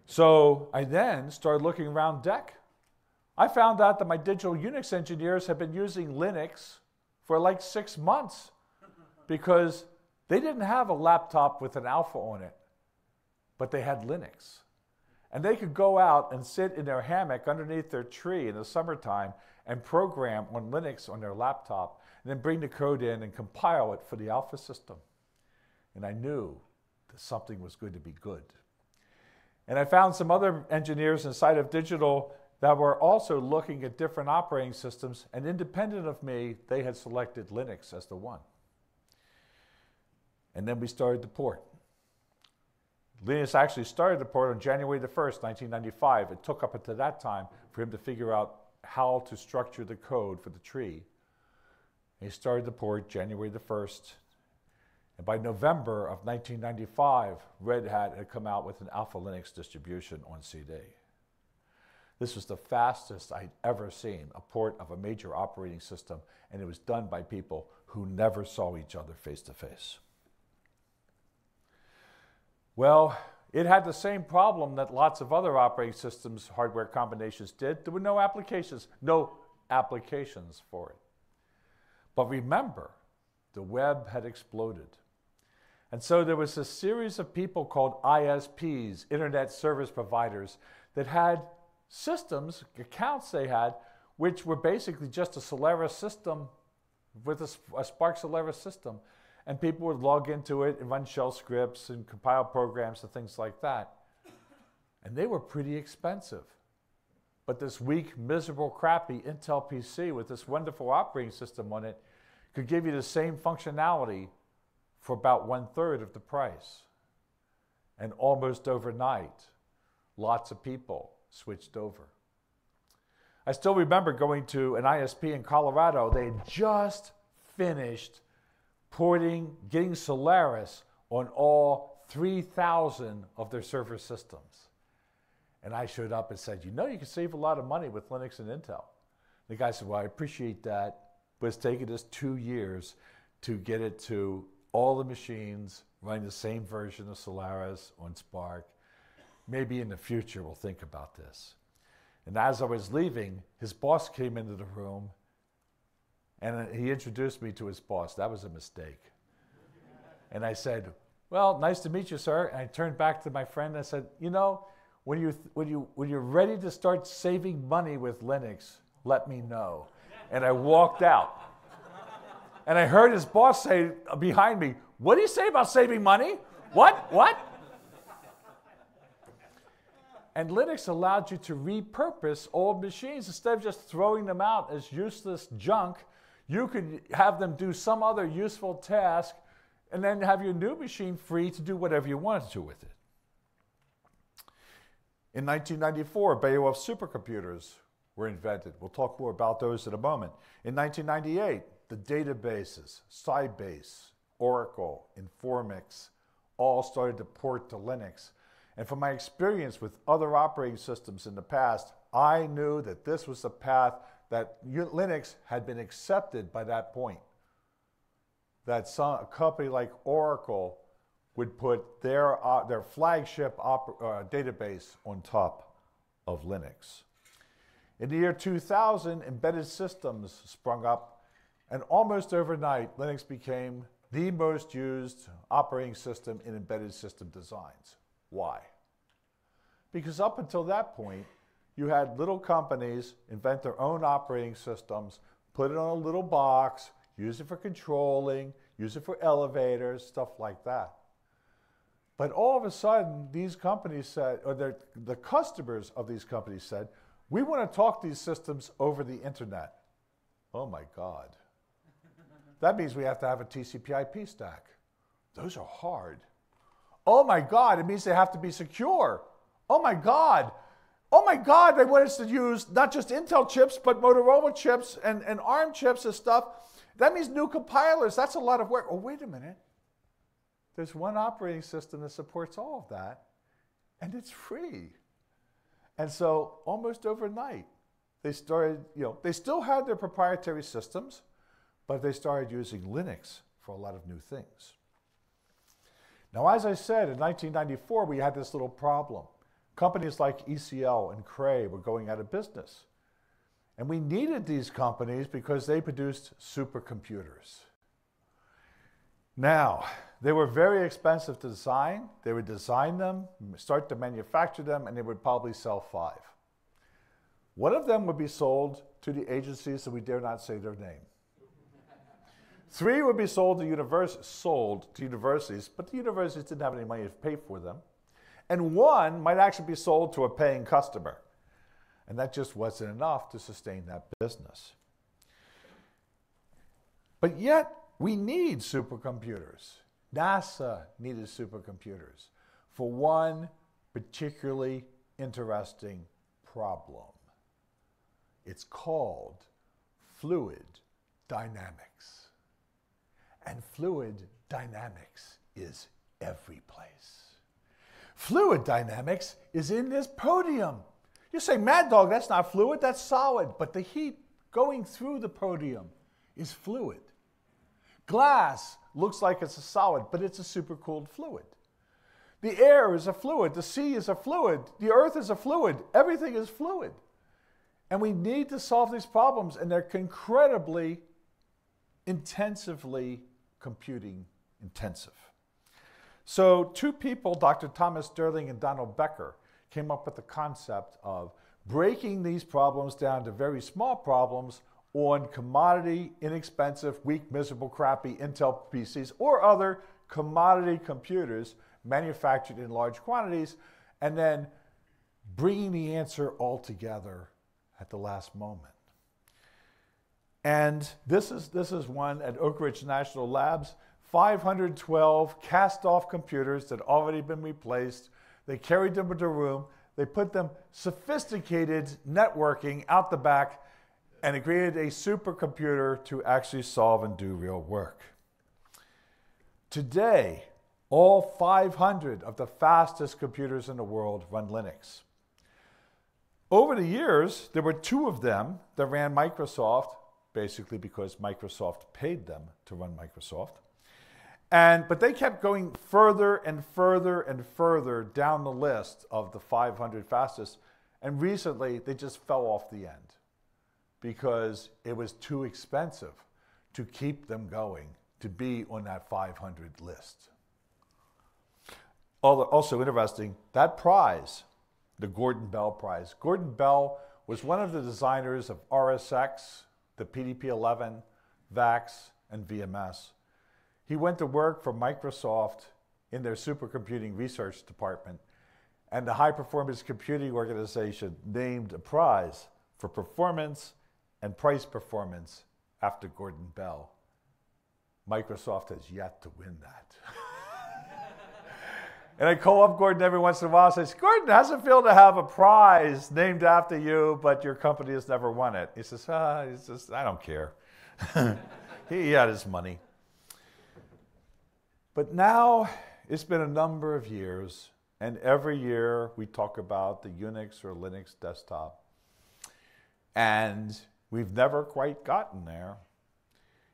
So I then started looking around DEC. I found out that my digital Unix engineers have been using Linux for like six months because they didn't have a laptop with an alpha on it, but they had Linux. And they could go out and sit in their hammock underneath their tree in the summertime and program on Linux on their laptop, and then bring the code in and compile it for the alpha system. And I knew that something was going to be good. And I found some other engineers inside of Digital that were also looking at different operating systems, and independent of me, they had selected Linux as the one. And then we started the port. Linus actually started the port on January the 1st, 1995. It took up until that time for him to figure out how to structure the code for the tree. He started the port January the 1st. And by November of 1995, Red Hat had come out with an Alpha Linux distribution on CD. This was the fastest I'd ever seen a port of a major operating system, and it was done by people who never saw each other face to face. Well, it had the same problem that lots of other operating systems hardware combinations did. There were no applications, no applications for it. But remember, the web had exploded. And so there was a series of people called ISPs, Internet Service Providers, that had systems, accounts they had, which were basically just a Solaris system with a, a SPARC Solaris system and people would log into it and run shell scripts and compile programs and things like that. And they were pretty expensive. But this weak, miserable, crappy Intel PC with this wonderful operating system on it could give you the same functionality for about one third of the price. And almost overnight, lots of people switched over. I still remember going to an ISP in Colorado. They had just finished porting, getting Solaris on all 3,000 of their server systems. And I showed up and said, You know, you can save a lot of money with Linux and Intel. The guy said, Well, I appreciate that, but it's taken us two years to get it to all the machines running the same version of Solaris on SPARC. Maybe in the future we'll think about this. And as I was leaving, his boss came into the room and he introduced me to his boss. That was a mistake. And I said, Well, nice to meet you, sir. And I turned back to my friend and I said, You know, when, you, when, you, when you're ready to start saving money with Linux, let me know. And I walked out. And I heard his boss say behind me, What do you say about saving money? What? What? And Linux allowed you to repurpose old machines instead of just throwing them out as useless junk you could have them do some other useful task and then have your new machine free to do whatever you wanted to with it. In 1994, Beowulf supercomputers were invented. We'll talk more about those in a moment. In 1998, the databases, Sybase, Oracle, Informix, all started to port to Linux. And from my experience with other operating systems in the past, I knew that this was the path that Linux had been accepted by that point. That some, a company like Oracle would put their, uh, their flagship uh, database on top of Linux. In the year 2000, embedded systems sprung up, and almost overnight, Linux became the most used operating system in embedded system designs. Why? Because up until that point, you had little companies invent their own operating systems, put it on a little box, use it for controlling, use it for elevators, stuff like that. But all of a sudden, these companies said, or the customers of these companies said, we want to talk these systems over the internet. Oh my God. That means we have to have a TCP IP stack. Those are hard. Oh my God, it means they have to be secure. Oh my God, oh my God, they want us to use not just Intel chips, but Motorola chips and, and ARM chips and stuff. That means new compilers. That's a lot of work. Oh, wait a minute. there's one operating system that supports all of that, and it's free. And so almost overnight, they started, you know, they still had their proprietary systems, but they started using Linux for a lot of new things. Now, as I said, in 1994, we had this little problem. Companies like ECL and Cray were going out of business. And we needed these companies because they produced supercomputers. Now, they were very expensive to design. They would design them, start to manufacture them, and they would probably sell five. One of them would be sold to the agencies that we dare not say their name. Three would be sold to, univers- sold to universities, but the universities didn't have any money to pay for them. And one might actually be sold to a paying customer. And that just wasn't enough to sustain that business. But yet, we need supercomputers. NASA needed supercomputers for one particularly interesting problem. It's called fluid dynamics. And fluid dynamics is every place. Fluid dynamics is in this podium. You say, Mad Dog, that's not fluid, that's solid. But the heat going through the podium is fluid. Glass looks like it's a solid, but it's a supercooled fluid. The air is a fluid, the sea is a fluid, the earth is a fluid, everything is fluid. And we need to solve these problems, and they're incredibly intensively computing intensive. So, two people, Dr. Thomas Sterling and Donald Becker, came up with the concept of breaking these problems down to very small problems on commodity, inexpensive, weak, miserable, crappy Intel PCs or other commodity computers manufactured in large quantities, and then bringing the answer all together at the last moment. And this is, this is one at Oak Ridge National Labs 512 cast off computers that already been replaced. They carried them into a room. They put them sophisticated networking out the back and it created a supercomputer to actually solve and do real work. Today, all 500 of the fastest computers in the world run Linux. Over the years, there were two of them that ran Microsoft, basically because Microsoft paid them to run Microsoft. And, but they kept going further and further and further down the list of the 500 fastest. And recently, they just fell off the end because it was too expensive to keep them going to be on that 500 list. Also interesting, that prize, the Gordon Bell Prize. Gordon Bell was one of the designers of RSX, the PDP-11, VAX, and VMS. He went to work for Microsoft in their supercomputing research department, and the High Performance Computing Organization named a prize for performance and price performance after Gordon Bell. Microsoft has yet to win that. and I call up Gordon every once in a while and say, Gordon, how's it feel to have a prize named after you, but your company has never won it? He says, ah, he's just, I don't care. he had his money. But now it's been a number of years, and every year we talk about the Unix or Linux desktop. And We've never quite gotten there.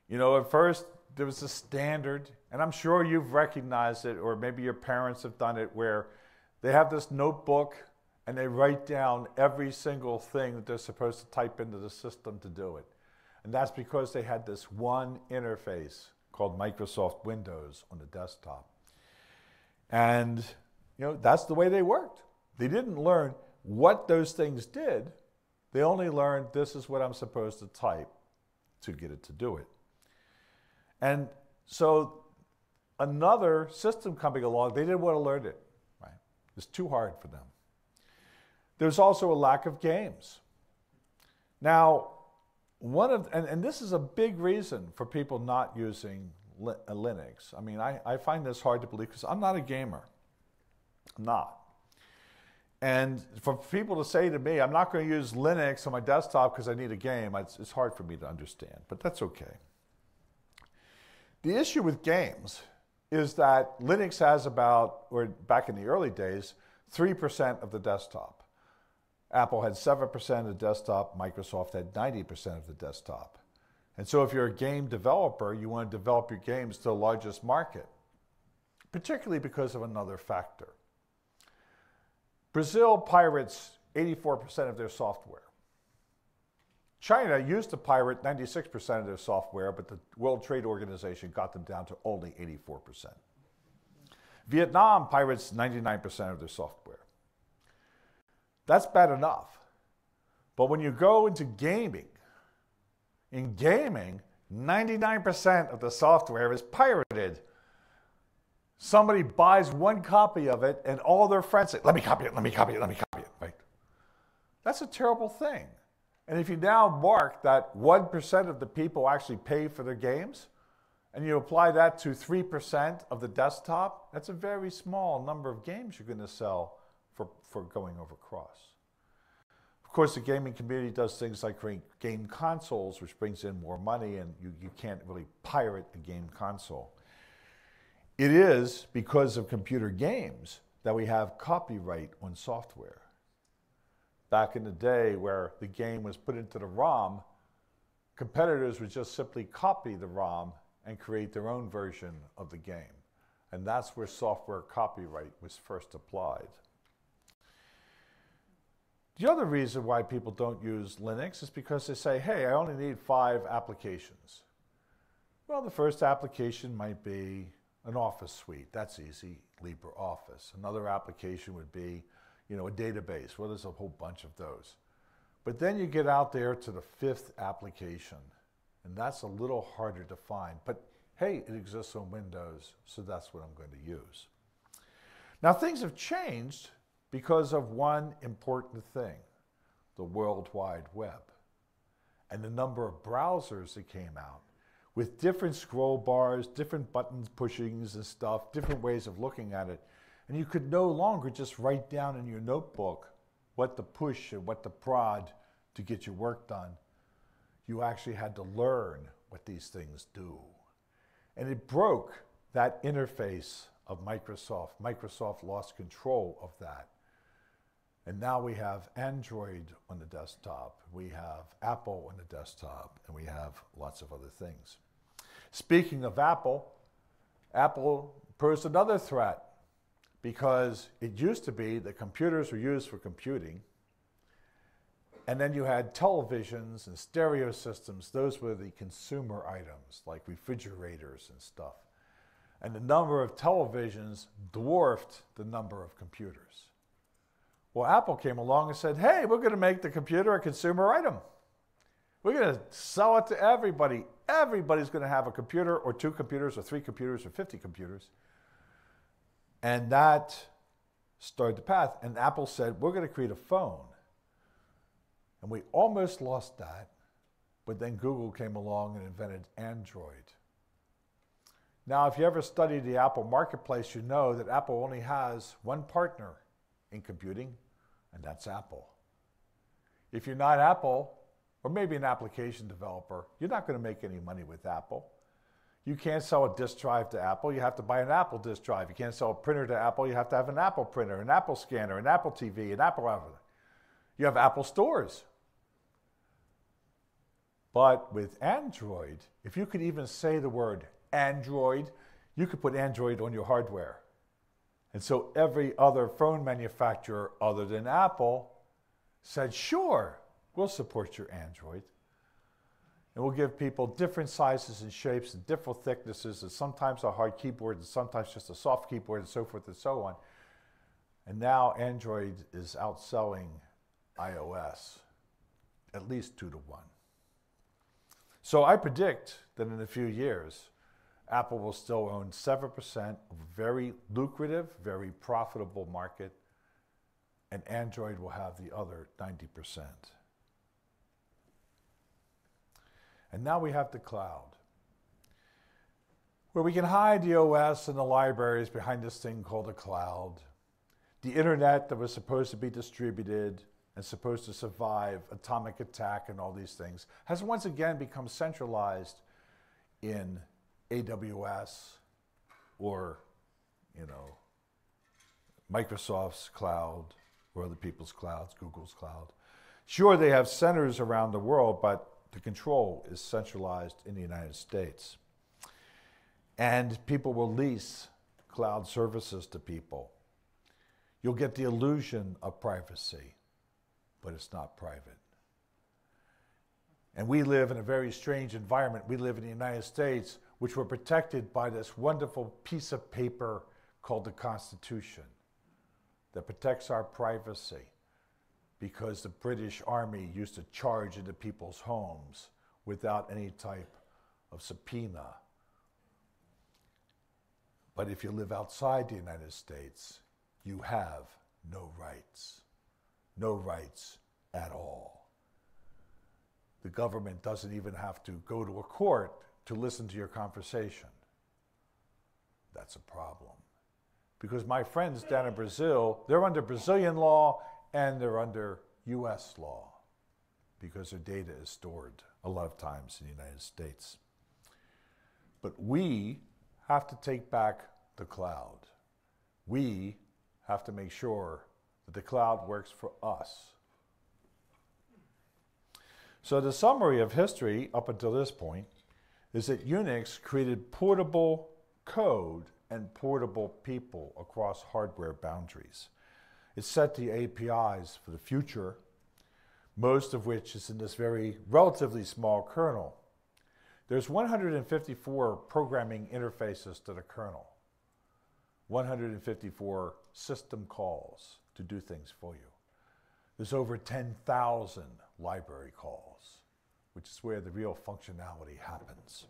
You know, at first there was a standard, and I'm sure you've recognized it, or maybe your parents have done it, where they have this notebook and they write down every single thing that they're supposed to type into the system to do it. And that's because they had this one interface called Microsoft Windows on the desktop. And, you know, that's the way they worked. They didn't learn what those things did, they only learned this is what I'm supposed to type to get it to do it. And so another system coming along, they didn't want to learn it. Right? It's too hard for them. There's also a lack of games. Now, one of and, and this is a big reason for people not using uh, Linux. I mean, I, I find this hard to believe because I'm not a gamer. I'm not. And for people to say to me, I'm not going to use Linux on my desktop because I need a game, it's, it's hard for me to understand, but that's okay. The issue with games is that Linux has about, or back in the early days, 3% of the desktop. Apple had 7% of the desktop, Microsoft had 90% of the desktop. And so if you're a game developer, you want to develop your games to the largest market, particularly because of another factor. Brazil pirates 84% of their software. China used to pirate 96% of their software, but the World Trade Organization got them down to only 84%. Vietnam pirates 99% of their software. That's bad enough. But when you go into gaming, in gaming, 99% of the software is pirated. Somebody buys one copy of it and all their friends say, let me copy it, let me copy it, let me copy it, right? That's a terrible thing. And if you now mark that 1% of the people actually pay for their games, and you apply that to 3% of the desktop, that's a very small number of games you're going to sell for, for going over cross. Of course, the gaming community does things like create game consoles, which brings in more money, and you, you can't really pirate a game console. It is because of computer games that we have copyright on software back in the day where the game was put into the ROM, competitors would just simply copy the ROM and create their own version of the game. And that's where software copyright was first applied. The other reason why people don't use Linux is because they say, hey, I only need five applications. Well, the first application might be an office suite. That's easy, LibreOffice. Another application would be you know, a database. Well, there's a whole bunch of those. But then you get out there to the fifth application, and that's a little harder to find. But hey, it exists on Windows, so that's what I'm going to use. Now, things have changed because of one important thing the World Wide Web and the number of browsers that came out with different scroll bars, different buttons pushings and stuff, different ways of looking at it. And you could no longer just write down in your notebook what to push and what to prod to get your work done. You actually had to learn what these things do. And it broke that interface of Microsoft. Microsoft lost control of that. And now we have Android on the desktop, we have Apple on the desktop, and we have lots of other things. Speaking of Apple, Apple posed another threat because it used to be that computers were used for computing, and then you had televisions and stereo systems. Those were the consumer items, like refrigerators and stuff. And the number of televisions dwarfed the number of computers. Well, Apple came along and said, hey, we're going to make the computer a consumer item. We're going to sell it to everybody. Everybody's going to have a computer, or two computers, or three computers, or 50 computers. And that started the path. And Apple said, we're going to create a phone. And we almost lost that. But then Google came along and invented Android. Now, if you ever studied the Apple marketplace, you know that Apple only has one partner in computing, and that's Apple. If you're not Apple, or maybe an application developer, you're not going to make any money with Apple. You can't sell a disk drive to Apple. You have to buy an Apple disk drive. You can't sell a printer to Apple. You have to have an Apple printer, an Apple scanner, an Apple TV, an Apple everything. You have Apple stores. But with Android, if you could even say the word Android, you could put Android on your hardware. And so every other phone manufacturer other than Apple said, sure, we'll support your Android. And we'll give people different sizes and shapes and different thicknesses, and sometimes a hard keyboard and sometimes just a soft keyboard and so forth and so on. And now Android is outselling iOS at least two to one. So I predict that in a few years, Apple will still own 7% of a very lucrative, very profitable market, and Android will have the other 90%. And now we have the cloud, where we can hide the OS and the libraries behind this thing called a cloud. The internet that was supposed to be distributed and supposed to survive atomic attack and all these things has once again become centralized in AWS or, you know, Microsoft's cloud or other people's clouds, Google's cloud. Sure, they have centers around the world, but the control is centralized in the United States. And people will lease cloud services to people. You'll get the illusion of privacy, but it's not private. And we live in a very strange environment. We live in the United States, which we're protected by this wonderful piece of paper called the Constitution that protects our privacy because the British Army used to charge into people's homes without any type of subpoena. But if you live outside the United States, you have no rights. No rights at all. The government doesn't even have to go to a court to listen to your conversation. That's a problem. Because my friends down in Brazil, they're under Brazilian law and they're under US law because their data is stored a lot of times in the United States. But we have to take back the cloud. We have to make sure that the cloud works for us. So, the summary of history up until this point is that Unix created portable code and portable people across hardware boundaries. It set the APIs for the future, most of which is in this very relatively small kernel. There's 154 programming interfaces to the kernel, 154 system calls to do things for you. There's over 10,000 library calls, which is where the real functionality happens.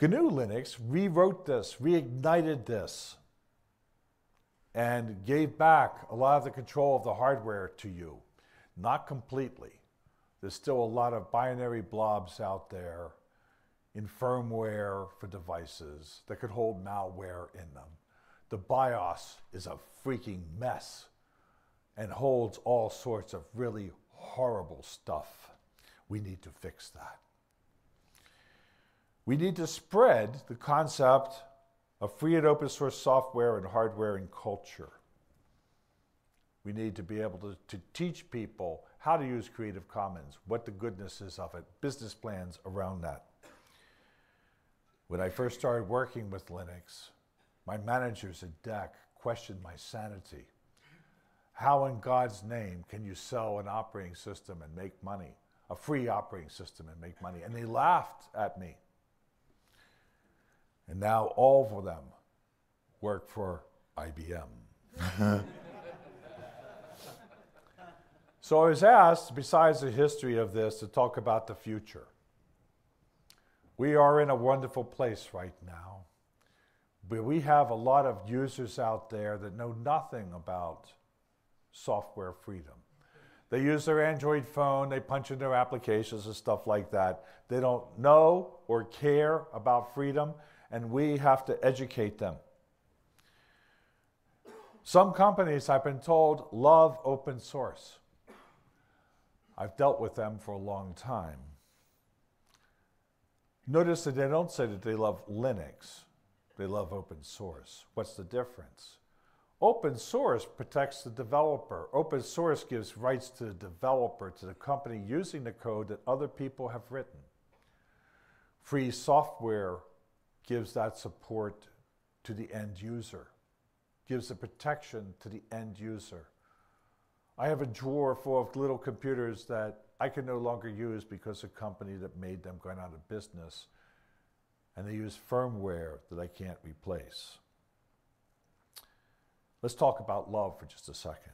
GNU Linux rewrote this, reignited this, and gave back a lot of the control of the hardware to you. Not completely. There's still a lot of binary blobs out there in firmware for devices that could hold malware in them. The BIOS is a freaking mess and holds all sorts of really horrible stuff. We need to fix that. We need to spread the concept of free and open source software and hardware and culture. We need to be able to, to teach people how to use Creative Commons, what the goodness is of it, business plans around that. When I first started working with Linux, my managers at DEC questioned my sanity. How in God's name can you sell an operating system and make money, a free operating system and make money? And they laughed at me. And now all of them work for IBM. so I was asked, besides the history of this, to talk about the future. We are in a wonderful place right now, but we have a lot of users out there that know nothing about software freedom. They use their Android phone, they punch in their applications and stuff like that. They don't know or care about freedom and we have to educate them. Some companies, I've been told, love open source. I've dealt with them for a long time. Notice that they don't say that they love Linux, they love open source. What's the difference? Open source protects the developer. Open source gives rights to the developer, to the company using the code that other people have written. Free software gives that support to the end user, gives the protection to the end user. I have a drawer full of little computers that I can no longer use because a company that made them went out of business and they use firmware that I can't replace. Let's talk about love for just a second.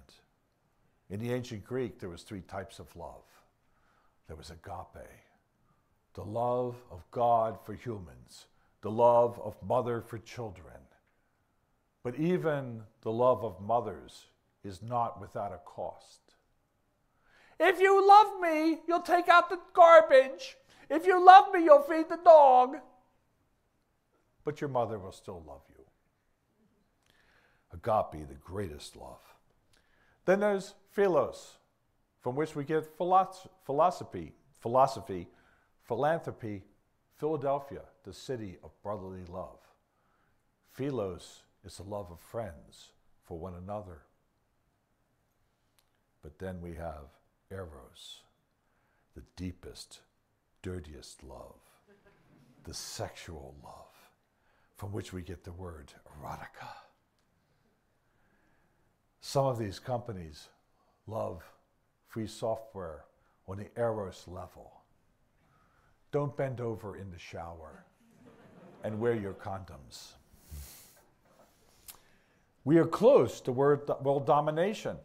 In the ancient Greek, there was three types of love. There was agape, the love of God for humans, the love of mother for children. But even the love of mothers is not without a cost. If you love me, you'll take out the garbage. If you love me, you'll feed the dog. But your mother will still love you. Agape, the greatest love. Then there's philos, from which we get philosophy, philosophy, philanthropy, Philadelphia, the city of brotherly love. Philos is the love of friends for one another. But then we have Eros, the deepest, dirtiest love, the sexual love, from which we get the word erotica. Some of these companies love free software on the Eros level. Don't bend over in the shower and wear your condoms. We are close to world domination.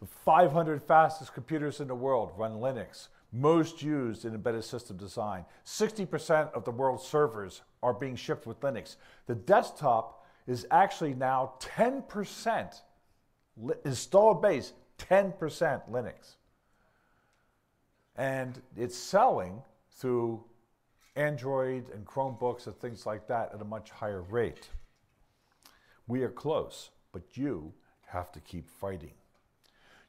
The 500 fastest computers in the world run Linux, most used in embedded system design. 60% of the world's servers are being shipped with Linux. The desktop is actually now 10% installed base, 10% Linux. And it's selling through Android and Chromebooks and things like that at a much higher rate. We are close, but you have to keep fighting.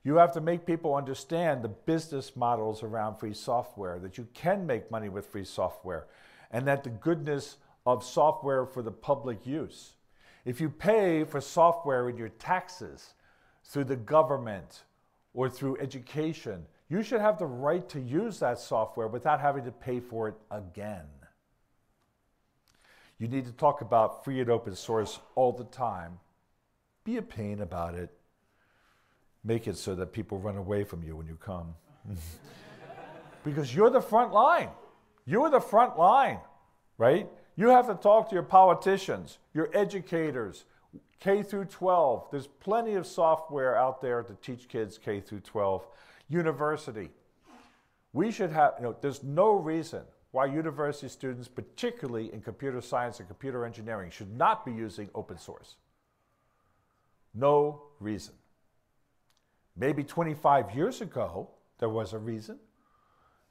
You have to make people understand the business models around free software, that you can make money with free software, and that the goodness of software for the public use. If you pay for software in your taxes through the government or through education, you should have the right to use that software without having to pay for it again. You need to talk about free and open source all the time. Be a pain about it. Make it so that people run away from you when you come. because you're the front line. You're the front line, right? You have to talk to your politicians, your educators, K through 12. There's plenty of software out there to teach kids K through 12 university. We should have, you know, there's no reason why university students, particularly in computer science and computer engineering, should not be using open source. No reason. Maybe 25 years ago, there was a reason.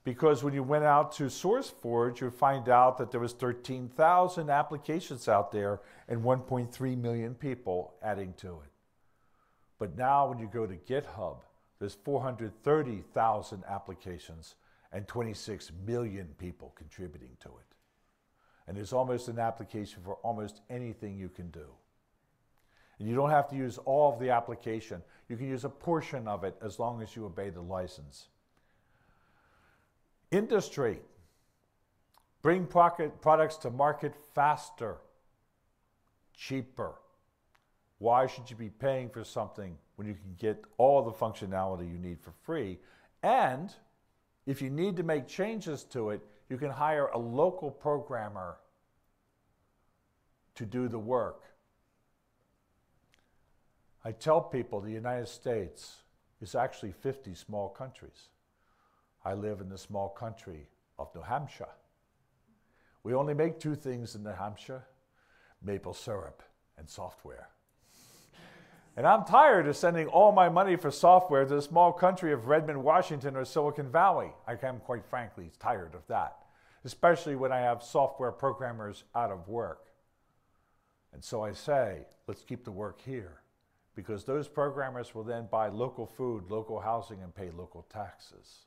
Because when you went out to SourceForge, you would find out that there was 13,000 applications out there and 1.3 million people adding to it. But now when you go to GitHub, there's 430,000 applications and 26 million people contributing to it. And there's almost an application for almost anything you can do. And you don't have to use all of the application. You can use a portion of it as long as you obey the license. Industry. Bring products to market faster, cheaper. Why should you be paying for something when you can get all the functionality you need for free? And if you need to make changes to it, you can hire a local programmer to do the work. I tell people the United States is actually 50 small countries. I live in the small country of New Hampshire. We only make two things in New Hampshire maple syrup and software. And I'm tired of sending all my money for software to the small country of Redmond, Washington, or Silicon Valley. I am, quite frankly, tired of that, especially when I have software programmers out of work. And so I say, let's keep the work here, because those programmers will then buy local food, local housing, and pay local taxes.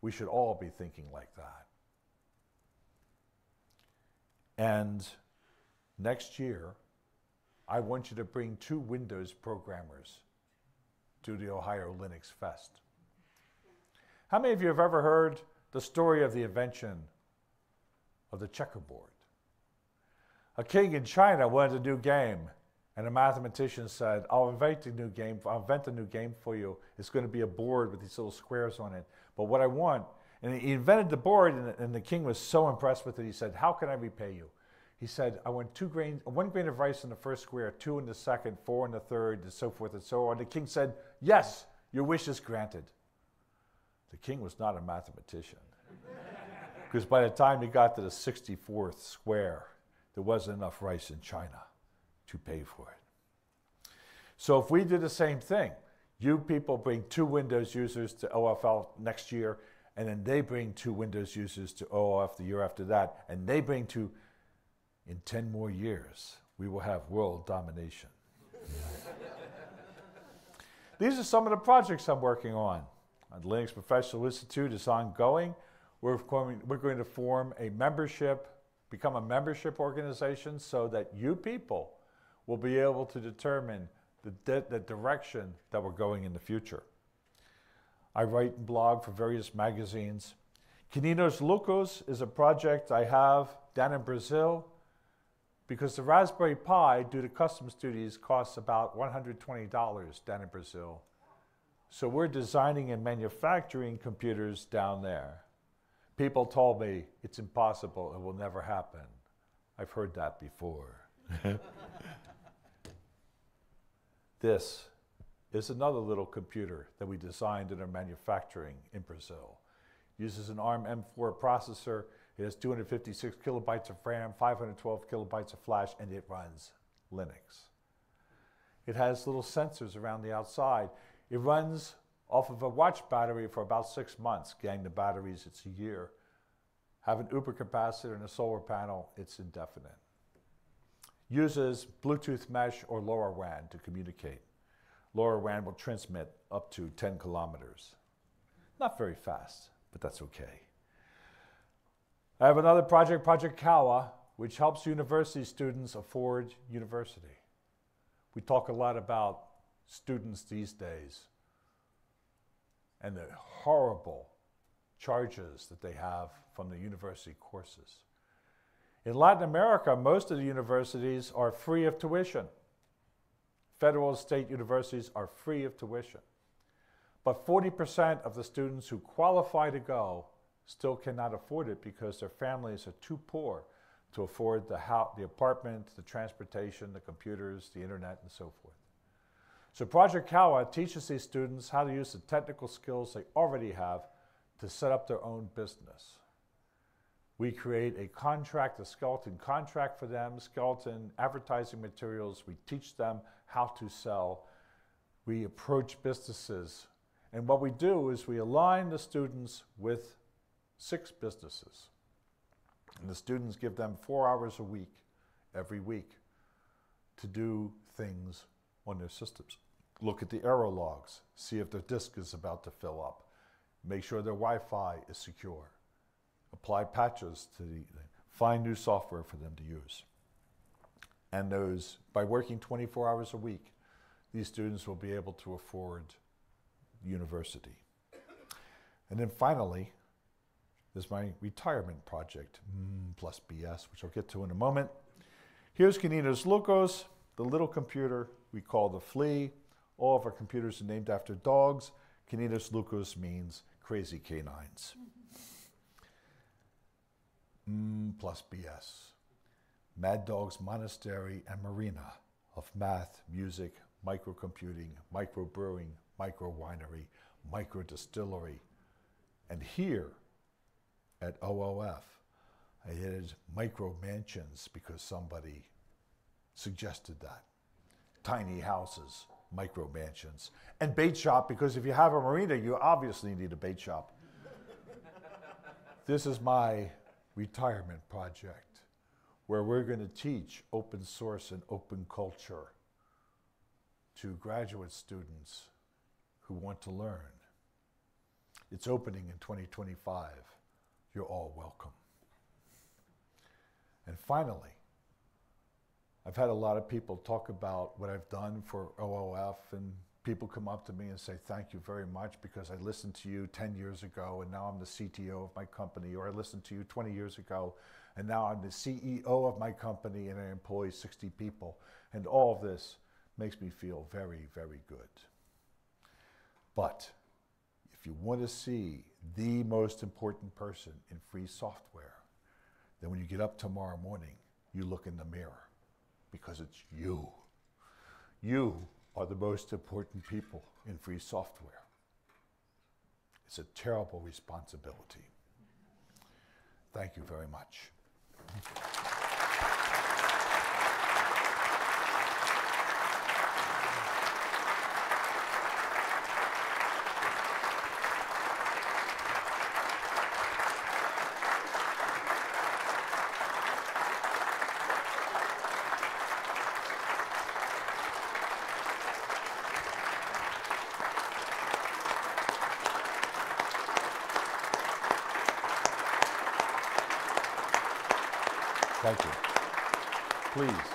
We should all be thinking like that. And next year, I want you to bring two Windows programmers to the Ohio Linux Fest. How many of you have ever heard the story of the invention of the checkerboard? A king in China wanted a new game, and a mathematician said, I'll invent a new game, I'll invent a new game for you. It's going to be a board with these little squares on it. But what I want, and he invented the board, and the, and the king was so impressed with it, he said, How can I repay you? He said, I want two grains, one grain of rice in the first square, two in the second, four in the third, and so forth and so on. The king said, Yes, your wish is granted. The king was not a mathematician. because by the time he got to the 64th square, there wasn't enough rice in China to pay for it. So if we did the same thing, you people bring two Windows users to OLF next year, and then they bring two Windows users to OOF the year after that, and they bring two in 10 more years, we will have world domination. These are some of the projects I'm working on. The Linux Professional Institute is ongoing. We're, we're going to form a membership become a membership organization so that you people will be able to determine the, di- the direction that we're going in the future. I write and blog for various magazines. Caninos Loucos is a project I have down in Brazil because the Raspberry Pi, due to customs duties, costs about $120 down in Brazil. So we're designing and manufacturing computers down there. People told me it's impossible, it will never happen. I've heard that before. this is another little computer that we designed and are manufacturing in Brazil. Uses an ARM M4 processor. It has 256 kilobytes of RAM, 512 kilobytes of flash, and it runs Linux. It has little sensors around the outside. It runs off of a watch battery for about six months. Gang the batteries, it's a year. Have an Uber capacitor and a solar panel, it's indefinite. Uses Bluetooth mesh or LoRaWAN to communicate. LoRaWAN will transmit up to 10 kilometers. Not very fast, but that's okay. I have another project, Project Cauã, which helps university students afford university. We talk a lot about students these days and the horrible charges that they have from the university courses. In Latin America, most of the universities are free of tuition. Federal state universities are free of tuition. But 40% of the students who qualify to go still cannot afford it because their families are too poor to afford the, house, the apartment, the transportation, the computers, the internet, and so forth. So Project Cauã teaches these students how to use the technical skills they already have to set up their own business. We create a contract, a skeleton contract for them, skeleton advertising materials. We teach them how to sell. We approach businesses. And what we do is we align the students with six businesses. And the students give them four hours a week, every week, to do things on their systems. Look at the error logs, see if their disk is about to fill up, make sure their Wi Fi is secure, apply patches to the, find new software for them to use. And those, by working 24 hours a week, these students will be able to afford university. And then finally, there's my retirement project, mm, plus BS, which I'll get to in a moment. Here's Caninos Loucos, the little computer we call the flea. All of our computers are named after dogs. Caninos Loucos means crazy canines. Mm, plus BS. Mad Dogs Monastery and Marina of math, music, microcomputing, microbrewing, micro winery, micro distillery. And here at OOF, I added micro mansions because somebody suggested that. Tiny houses, micro mansions. And bait shop because if you have a marina, you obviously need a bait shop. this is my retirement project where we're going to teach open source and open culture to graduate students who want to learn. It's opening in 2025. You're all welcome. And finally, I've had a lot of people talk about what I've done for OOF, and people come up to me and say, Thank you very much because I listened to you 10 years ago and now I'm the CTO of my company, or I listened to you 20 years ago and now I'm the CEO of my company and I employ 60 people. And all of this makes me feel very, very good. But if you want to see the most important person in free software, then when you get up tomorrow morning, you look in the mirror because it's you. You are the most important people in free software. It's a terrible responsibility. Thank you very much. Please.